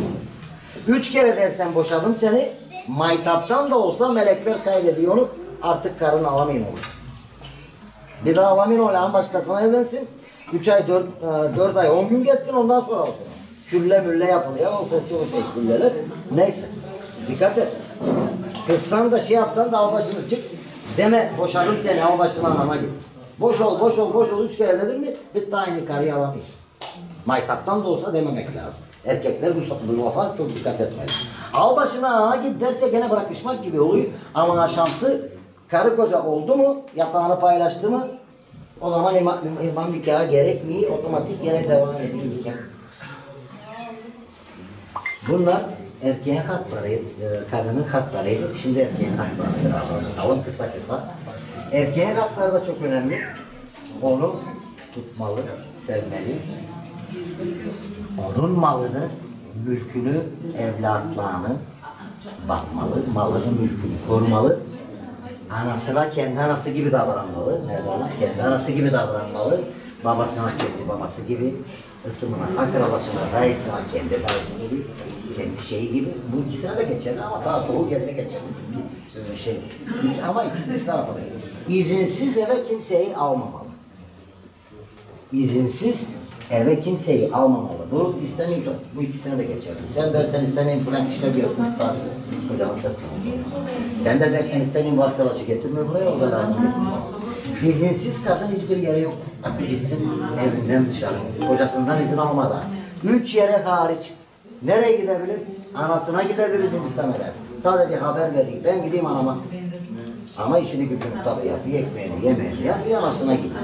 Üç kere dersen boşadım seni maytaptan da olsa melekler kaydediyor onu artık karın alamayın olur. Bir daha alamayın ama başkasına evlensin. Üç ay, dört, e, dört ay, on gün geçsin ondan sonra alsın. Külle mülle yapılıyor o seçi o şey külleler. Neyse. Dikkat et. Kızsan da şey yapsan da al başını çık. Deme boşadım seni al başına anama git. Boş ol, boş ol, boş ol. Üç kere dedin mi bitti aynı karıyı alamayız. Maytaptan da olsa dememek lazım. Erkekler bu, bu lafa çok dikkat etmeli. Al başına anama git derse gene bırakışmak gibi oluyor. Ama şansı karı koca oldu mu, yatağını paylaştı mı o zaman imam, imam nikahı gerekmiyor. Otomatik gene devam ediyor nikah. Bunlar erkeğin haklarıydı, e, kadının haklarıydı. Şimdi erkeğin haklarıdır. Alın kısa kısa. Erkeğin hakları da çok önemli. Onu tutmalı, sevmeli. Onun malını, mülkünü, evlatlarını bakmalı. Malını, mülkünü korumalı. Anasına kendi anası gibi davranmalı. Mevlana kendi anası gibi davranmalı. Babasına kendi babası gibi. Isımına, akrabasına, dayısına kendi dayısı gibi. Kendi şeyi gibi. Bu ikisine de geçerli ama daha çoğu geride geçerli. Çünkü e, şey, ama iki tarafa da. İzinsiz eve kimseyi almamalı. İzinsiz eve kimseyi almamalı. Bu istemiyor. Bu ikisine de geçerli. Sen dersen istemeyeyim falan kişiler diyorsun. Tabii. Hocanın ses tamamı. Sen de dersen istemeyeyim bu arkadaşı getirme buraya o da lazım. İzinsiz kadın hiçbir yere yok. Gitsin evinden dışarı. Kocasından izin almadan. Üç yere hariç. Nereye gidebilir? Anasına gidebilir izin istemeden. Sadece haber vereyim. Ben gideyim anama. Ama işini gücünü tabii yapıyor, ekmeğini, yemeğini yapıyor, anasına gidiyor.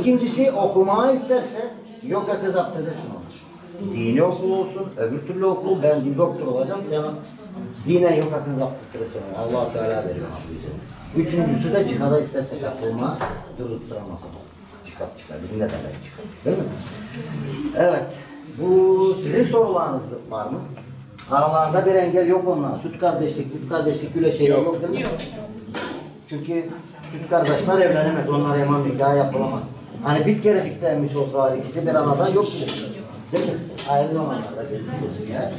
İkincisi okumayı isterse yok ya kız abdest olur. Dini okul olsun, öbür türlü okul, ben din doktor olacağım, sen dine yok ya kız abdest allah Teala veriyor. Üçüncüsü de cihada isterse katılma, durutturamaz ama. Çıkar çıkar, dinle de çıkar. Değil mi? Evet. Bu sizin sorularınız var mı? Aralarında bir engel yok onunla. Süt kardeşlik, süt kardeşlik öyle şeyler yok, değil mi? Yok. Çünkü süt kardeşler evlenemez. Onlar imam nikahı yapılamaz. Hani bir kerecik denmiş olsa ikisi bir arada yok mu? Değil mi? Ayrı zamanlarda görüşüyorsun ya.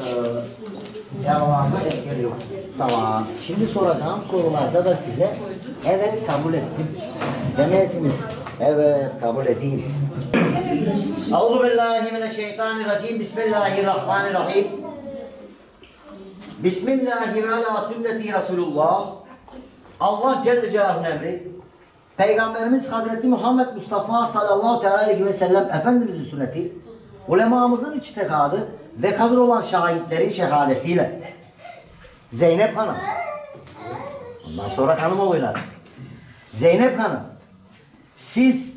Ee, aralarında engel. Tamam. Şimdi soracağım sorularda da size evet kabul ettim. Demezsiniz. Evet kabul edeyim. Euzu billahi mineşşeytanirracim. Bismillahirrahmanirrahim. Bismillahi ve ala sünneti Resulullah. Allah Celle Celaluhu'nun emri. Peygamberimiz Hazreti Muhammed Mustafa sallallahu aleyhi ve sellem Efendimizin sünneti, ulemamızın içtikadı ve hazır olan şahitlerin şehadetiyle Zeynep Hanım, ondan sonra hanım oğulları, Zeynep Hanım, siz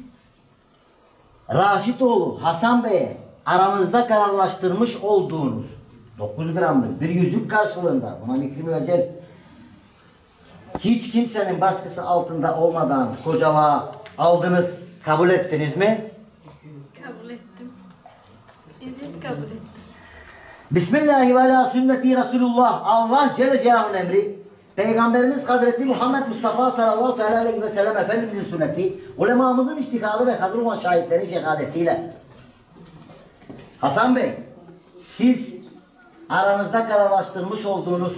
Raşitoğlu Hasan Bey'e aranızda kararlaştırmış olduğunuz 9 gramlık bir yüzük karşılığında buna mikri müeccel hiç kimsenin baskısı altında olmadan kocalığa aldınız, kabul ettiniz mi? Kabul ettim. Evet kabul ettim. Bismillahi ve ala sünneti Resulullah. Allah Celle Celaluhu'nun emri. Peygamberimiz Hazreti Muhammed Mustafa sallallahu aleyhi ve sellem Efendimizin sünneti, ulemamızın iştikalı ve hazır olan şahitlerin şehadetiyle. Hasan Bey, siz aranızda kararlaştırmış olduğunuz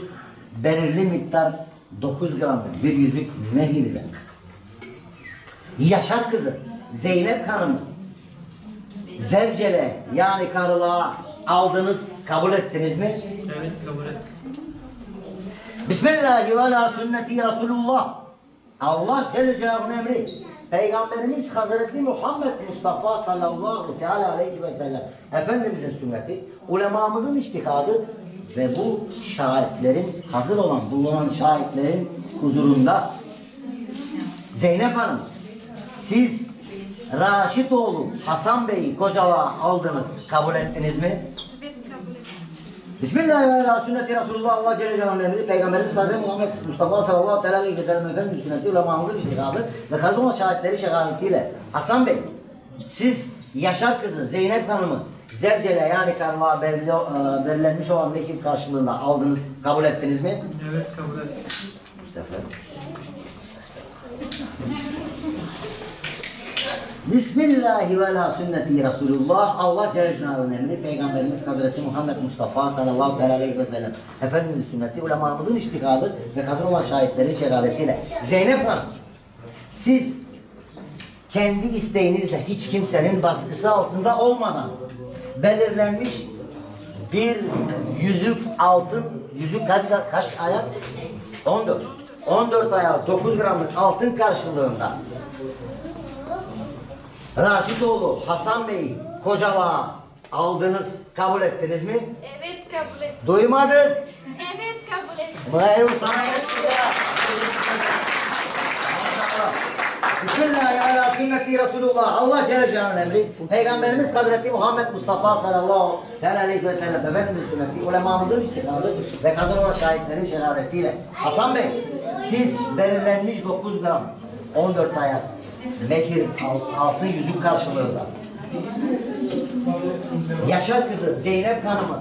belirli miktar 9 gramlık bir yüzük mehir ile Yaşar kızı Zeynep Hanım zevcele yani karılığa aldınız, kabul ettiniz mi? Evet kabul ettim. Bismillahi ve ala sünneti Resulullah. Allah Celle Celaluhu'nun emri. Peygamberimiz Hazreti Muhammed Mustafa sallallahu teala aleyhi ve sellem Efendimizin sünneti, ulemamızın iştikadı ve bu şahitlerin, hazır olan bulunan şahitlerin huzurunda Zeynep Hanım, siz Raşitoğlu Hasan Bey'i kocalığa aldınız, kabul ettiniz mi? Bismillahirrahmanirrahim. Sünneti Resulullah Allah Celle Celaluhu'nun emri. Peygamberimiz Hazreti Muhammed Mustafa sallallahu aleyhi ve sellem Efendimiz sünneti ulemamızın iştihadı ve kazıma şahitleri şehadetiyle Hasan Bey Siz Yaşar kızı Zeynep Hanım'ı zevcele yani belli, e, belirlenmiş olan mekil karşılığında aldınız, kabul ettiniz mi? Evet kabul ettim. Bu sefer. Bismillahi ve la sünneti Resulullah. Allah Celle Celaluhu'nun emri Peygamberimiz Hazreti Muhammed Mustafa sallallahu aleyhi ve sellem Efendimiz sünneti ulemamızın iştihadı ve kadın olan şahitlerin şehadetiyle. Zeynep Hanım, siz kendi isteğinizle hiç kimsenin baskısı altında olmadan belirlenmiş bir yüzük altın, yüzük kaç, kaç ayak? 14. 14 ayak 9 gramlık altın karşılığında Raşidoğlu Hasan Bey'i kocalığa aldınız, kabul ettiniz mi? Evet kabul ettim. Duymadık. Evet kabul ettim. Bravo sana Bismillahirrahmanirrahim. Sünneti Resulullah. Allah Celle Celaluhu'nun emri. Peygamberimiz Hazreti Muhammed Mustafa sallallahu aleyhi ve sellem Efendimiz sünneti. Ulemamızın iştihadı ve olan şahitlerin şehadetiyle. Hasan Bey, siz belirlenmiş 9 gram 14 ayak mekir alt- altın yüzük karşılığında Yaşar kızı Zeynep Hanım'ı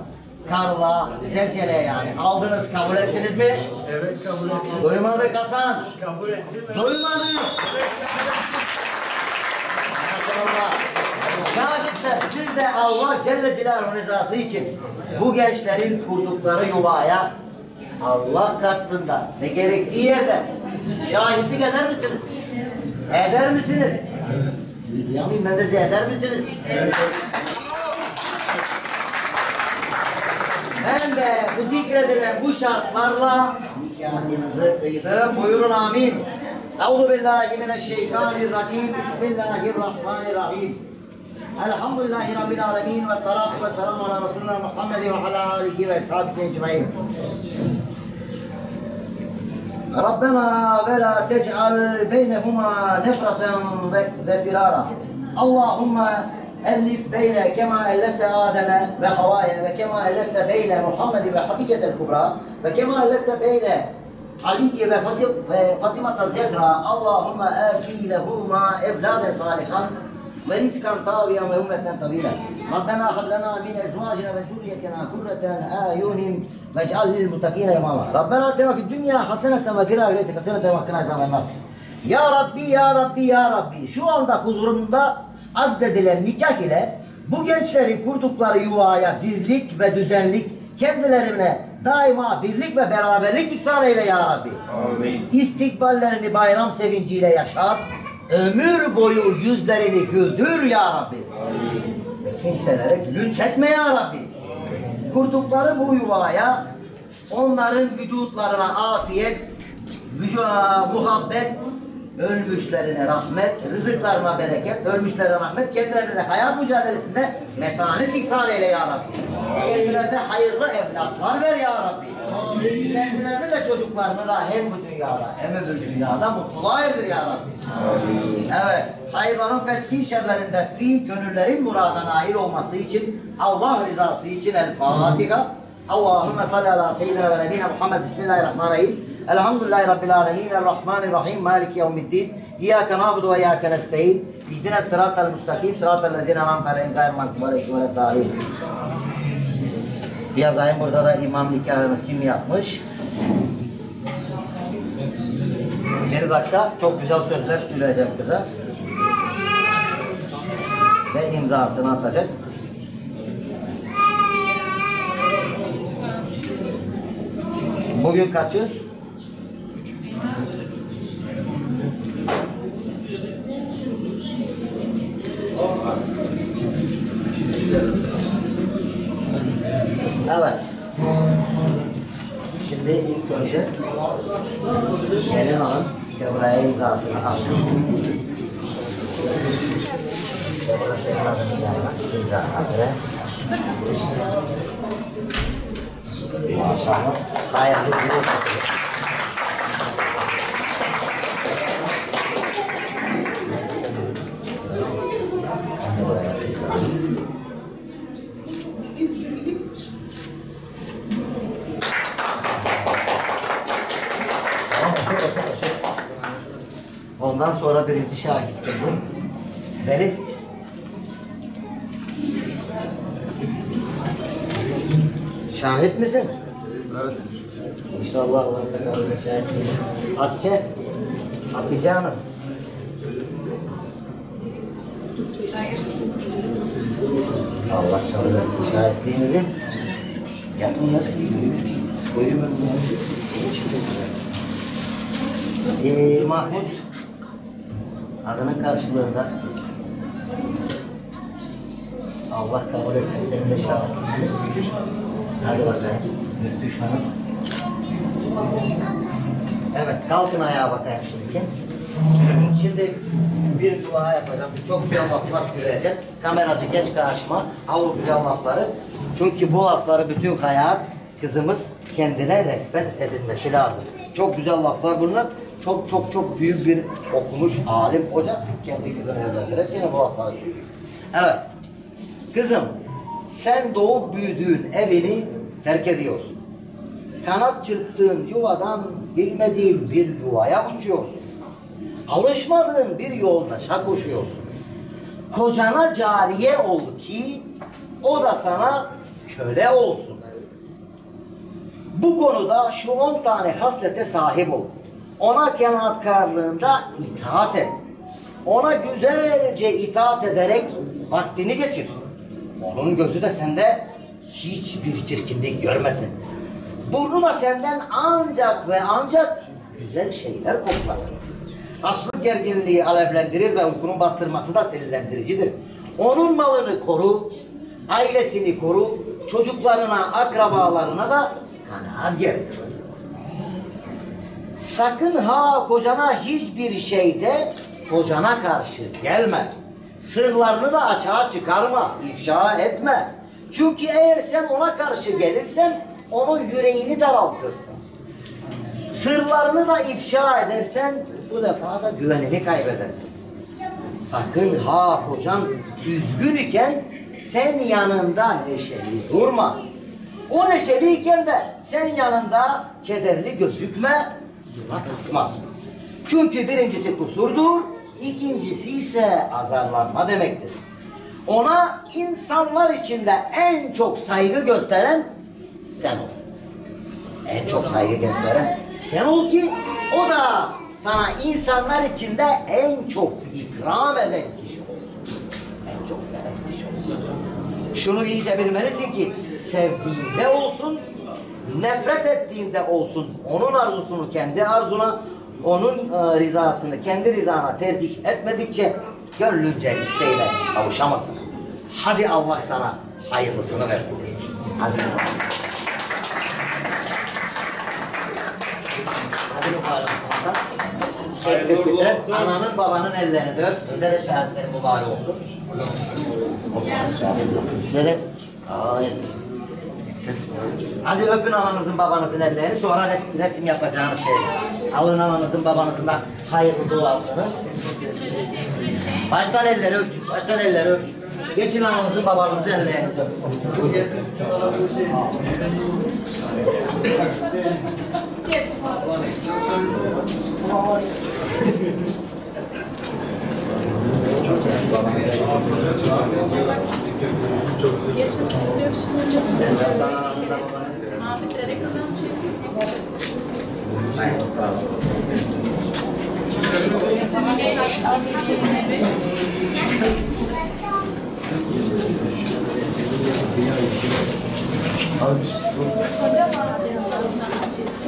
Karla, Zevcele yani aldınız kabul ettiniz mi? Evet kabul ettim. Duymadık Hasan. Kabul ettim. Duymadık. Maşallah. Şahitler siz de Allah Celle Celaluhu'nun rızası için bu gençlerin kurdukları yuvaya Allah katında ve gerektiği yerde şahitlik eder misiniz? Eder misiniz? Yamin ben de size eder misiniz? Ben de bu zikredilen bu şartlarla nikahınızı kıydım. Buyurun amin. Euzu billahi mineşşeytanirracim. Bismillahirrahmanirrahim. Elhamdülillahi Rabbil alemin ve salatu ve selamu ala Resulina Muhammed ve ala alihi ve ashabihi ecmain. ربنا ولا تجعل بينهما نفرة وفرارا اللهم ألف بين كما ألفت آدم وحواء وكما ألفت بين محمد وخديجة الكبرى وكما ألفت بين علي وفاطمة الزهراء. اللهم آتي لهما إبدادا صالحا ورزقا طاويا وأمة طويلة. ربنا هب لنا من أزواجنا وذريتنا قرة أعين Vec'al lil mutakine imama. Rabbena atina fid dünya haseneten ve fil ahireti haseneten ve hakkına azabenler. Ya Rabbi, Ya Rabbi, Ya Rabbi. Şu anda huzurumda addedilen nikah ile bu gençlerin kurdukları yuvaya birlik ve düzenlik kendilerine daima birlik ve beraberlik ihsan eyle Ya Rabbi. Amin. İstikballerini bayram sevinciyle yaşat. Ömür boyu yüzlerini güldür Ya Rabbi. Amin. Ve kimselere gülünç etme Ya Rabbi. Kurdukları bu yuvaya onların vücutlarına afiyet, vücuda muhabbet, ölmüşlerine rahmet, rızıklarına bereket, ölmüşlerine rahmet, kendilerine hayat mücadelesinde metanet ihsan eyle ya Rabbi. Kendilerine hayırlı evlatlar ver ya Rabbi. Kendilerine de çocuklarını da hem bu dünyada hem öbür dünyada mutluluğa erdir ya Rabbi. Evet, hayırların fethi şerlerinde fi gönüllerin murada nail olması için Allah rızası için El Fatiha. Allahümme salli ala seyyidina ve nebine Muhammed Bismillahirrahmanirrahim. Elhamdülillahi Rabbil alemin. Errahmanirrahim. Maliki yevmiddin. İyyâke nâbudu ve iyyâke nesta'in. İhdina sıratal müstakim. Sıratal lezine anamte aleyhim gayril mağdubi aleyhim ve leddâlin. Bir yazayım burada da imam nikahını kim yapmış? Bir dakika çok güzel sözler söyleyeceğim kıza. Ve imzasını atacak. Bugün kaçı? Evet. Şimdi ilk önce gelin hanım de buraya imzasını atsın. Sonra senin adının yanına imza at ve Maşallah. Hayırlı olsun. şahittir bu. Belif Şahit misin? Evet. İnşallah Allah'ın kadar şahit Hatice, Hatice Hanım. Allah kabul etsin şahitliğinizi. Yakınları Buyurun. Ee, Mahmut adının karşılığında Allah kabul etsin seni de şahitliğini. Hadi bakayım. Müthiş Hanım. Evet, kalkın ayağa bakayım şimdi. Şimdi bir dua yapacağım. Çok güzel laflar söyleyeceğim. Kameracı geç karşıma. Al o güzel lafları. Çünkü bu lafları bütün hayat kızımız kendine rehbet edilmesi lazım. Çok güzel laflar bunlar. Çok çok çok büyük bir okumuş alim hoca kendi kızını evlendirirken bu lafları söylüyor. Evet. Kızım sen doğup büyüdüğün evini terk ediyorsun. Kanat çırptığın yuvadan bilmediğin bir yuvaya uçuyorsun. Alışmadığın bir yoldaşa koşuyorsun. Kocana cariye ol ki o da sana köle olsun. Bu konuda şu on tane haslete sahip ol. Ona kanaatkarlığında itaat et. Ona güzelce itaat ederek vaktini geçir. Onun gözü de sende hiçbir çirkinlik görmesin. Burnu da senden ancak ve ancak güzel şeyler koklasın. Açlık gerginliği alevlendirir ve uykunun bastırması da serinlendiricidir. Onun malını koru, ailesini koru, çocuklarına, akrabalarına da kanaat gel. Sakın ha kocana hiçbir şeyde kocana karşı gelme. Sırlarını da açığa çıkarma, ifşa etme. Çünkü eğer sen ona karşı gelirsen onun yüreğini daraltırsın. Sırlarını da ifşa edersen bu defa da güvenini kaybedersin. Sakın ha kocan üzgün iken sen yanında neşeli durma. O neşeliyken de sen yanında kederli gözükme, surat asma. Çünkü birincisi kusurdur, ikincisi ise azarlanma demektir. Ona insanlar içinde en çok saygı gösteren sen ol. En çok saygı gösteren sen ol ki o da sana insanlar içinde en çok ikram eden kişi olsun. En çok veren kişi olsun. Şunu iyice bilmelisin ki sevdiğinde olsun, nefret ettiğinde olsun, onun arzusunu kendi arzuna, onun e, rızasını kendi rızana tercih etmedikçe gönlünce isteğiyle kavuşamazsın. Hadi Allah sana hayırlısını versin. Hadi. Şekli biter. Ananın babanın ellerini de öp. Sizde de şahitlerin mübarek olsun. Size de Hayır. Hadi öpün ananızın babanızın ellerini sonra resim, resim yapacağınız şey. Alın ananızın babanızın da hayırlı duasını. Baştan elleri öpsün, baştan elleri öpsün. Geçin ananızın babanızın ellerini öpün. (laughs)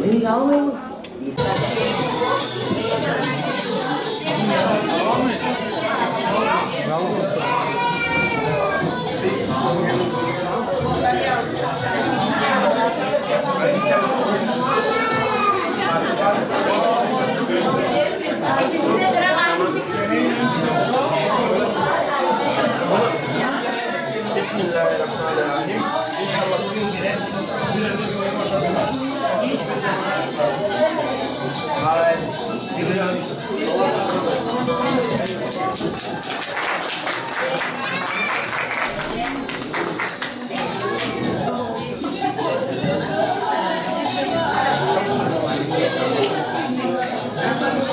Beni almayın. Bismillahirrahmanirrahim.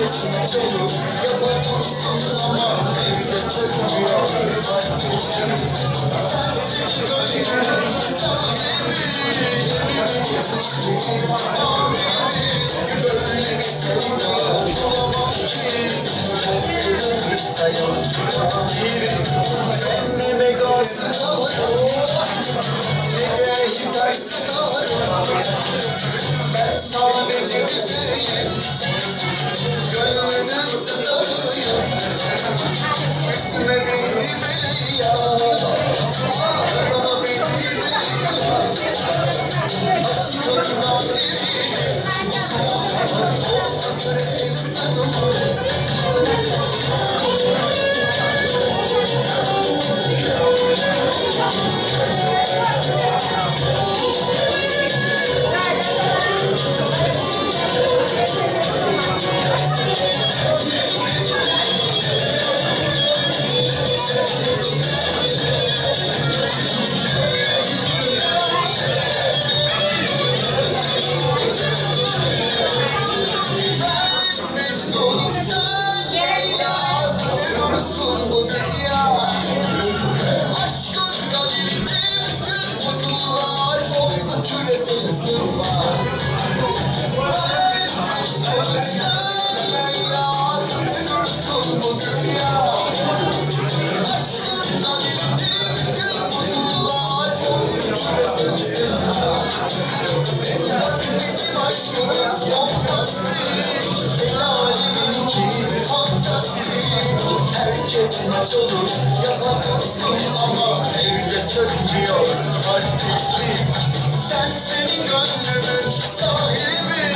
Saçını dökeyim sana. Gönlünün starıyım Üzme beni beni ya Ağlama beni beni Aşkından eminim seni Mecnun Herkesin olur yapamıyorsun ama evde sökmüyor artistlik Sen senin gönlümün sahibi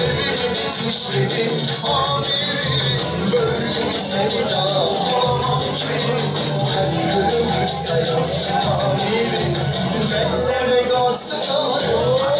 Evin bitmiş benim amirim Böyle bir sevda olamam ki Her kırmızı yok amirim Bellere garsınarım Nereye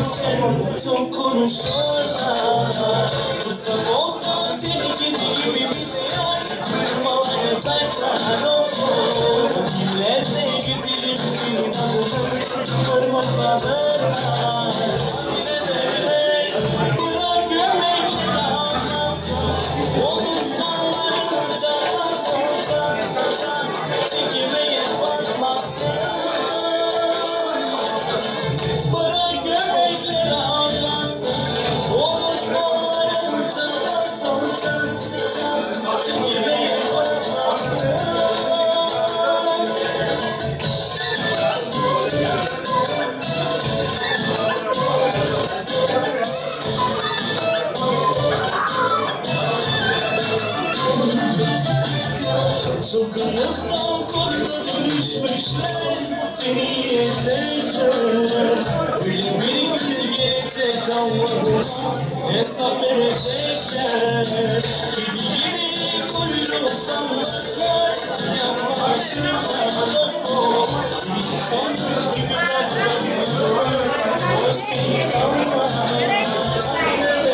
yüzden çok konuşurlar Fırsat olsa seni kedi gibi biliyor Kırmalara taklar o Kimlerse güzelim senin adını Sinelerler Bırak gömlekleri anlasın Oluşanların canlasın can can Çekimeye kalmamış Hesap verecekler Kedi gibi kuyruğu salmışlar Yaklaşırlar lafı İnsan gibi davranıyorlar Hoş insanlar Bırak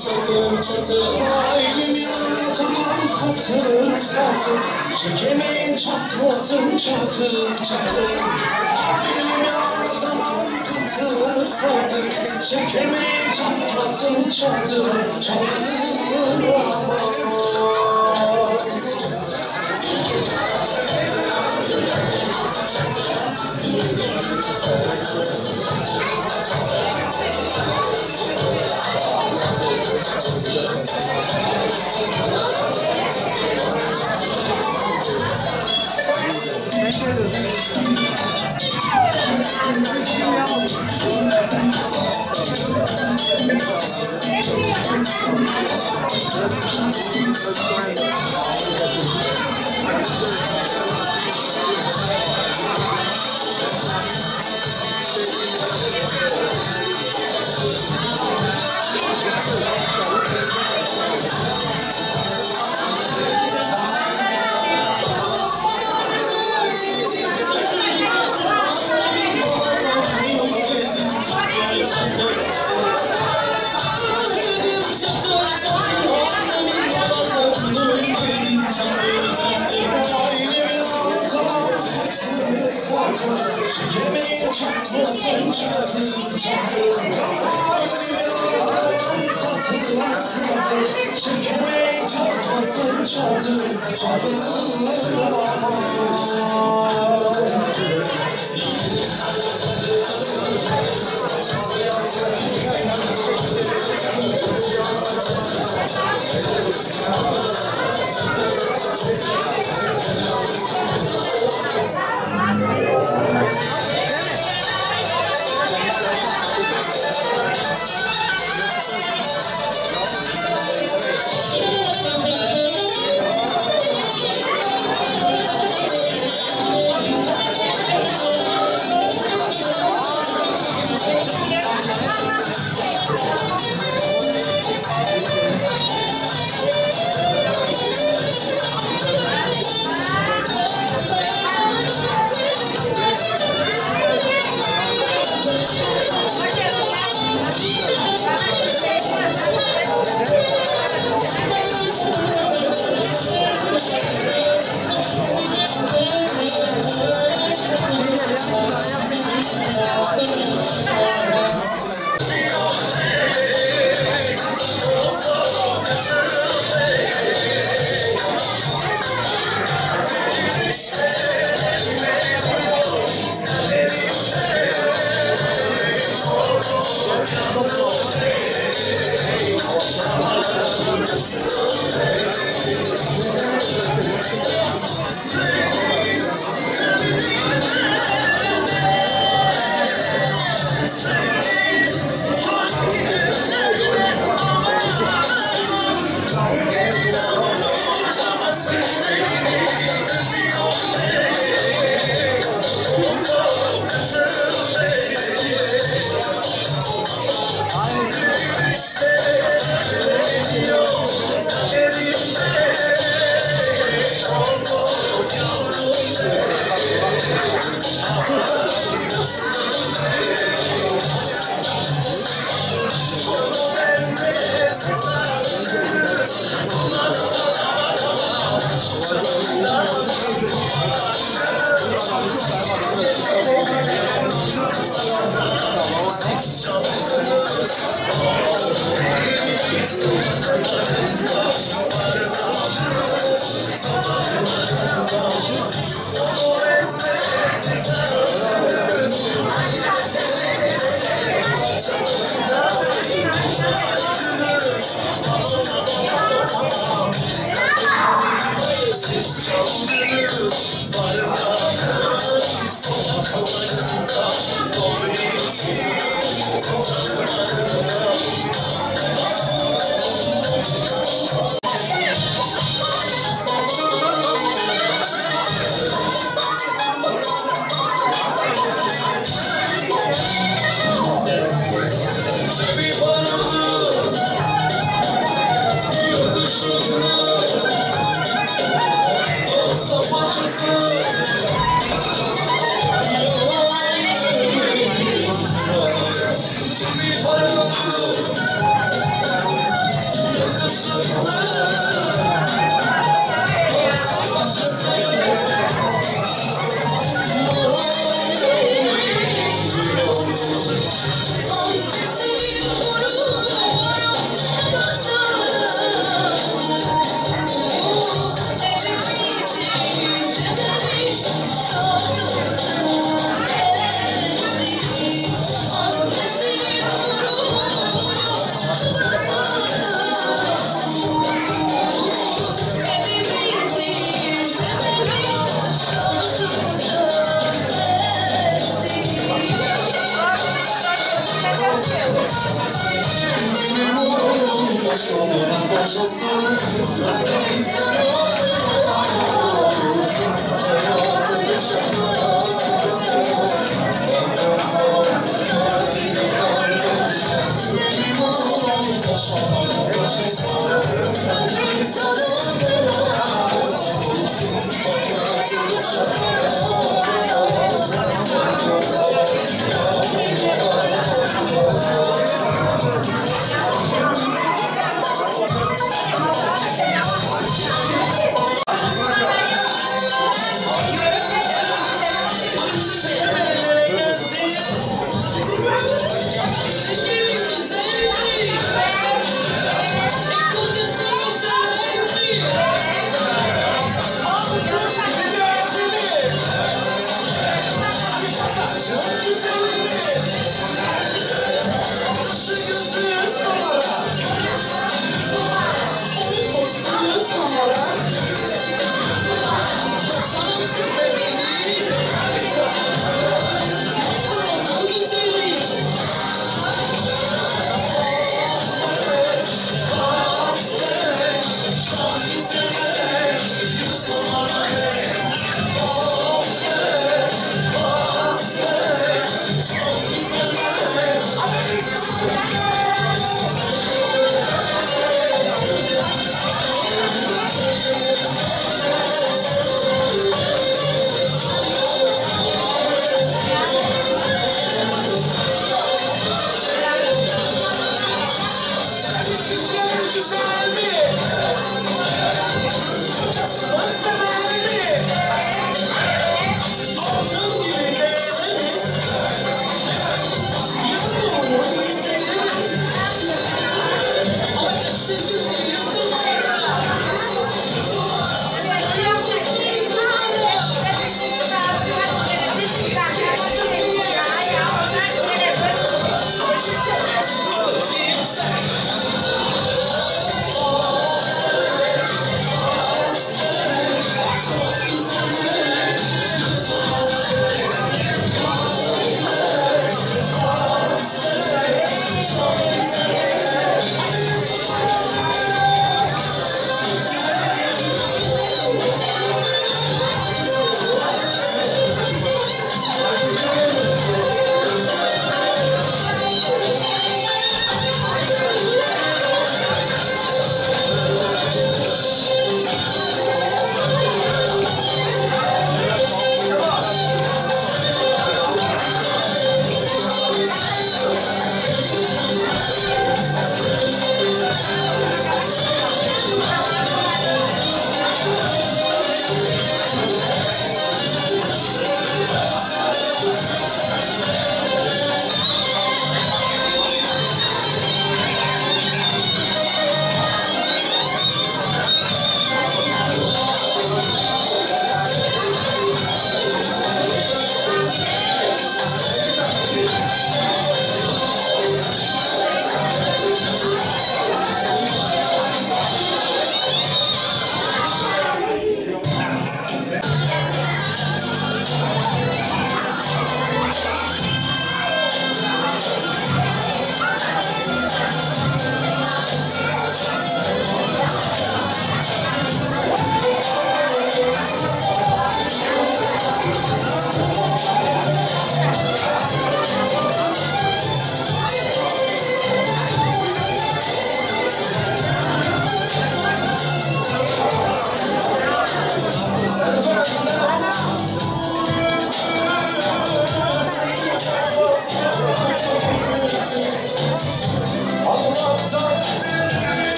çatır çatır Ailemi anlatamam satır satır Çekemeyin çatlasın çatır çatır Ailemi anlatamam satır satır Çekemeyin çatlasın çatır çatır Aman I'm sorry.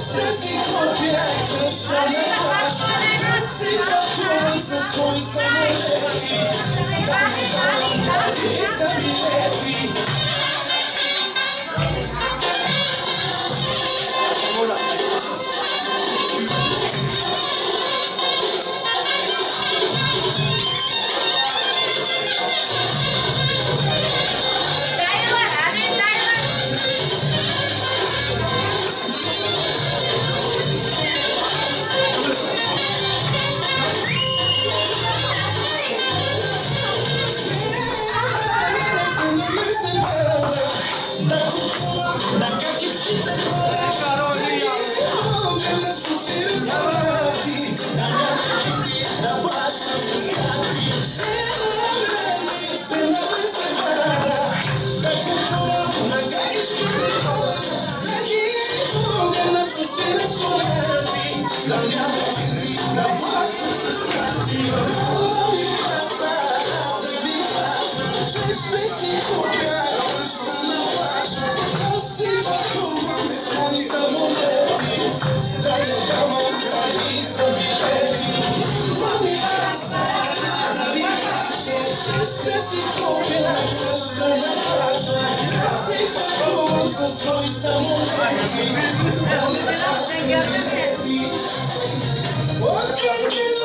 sesi kopya kırışlarına Sesi kapıyorum ses koysam öyle Dani What can you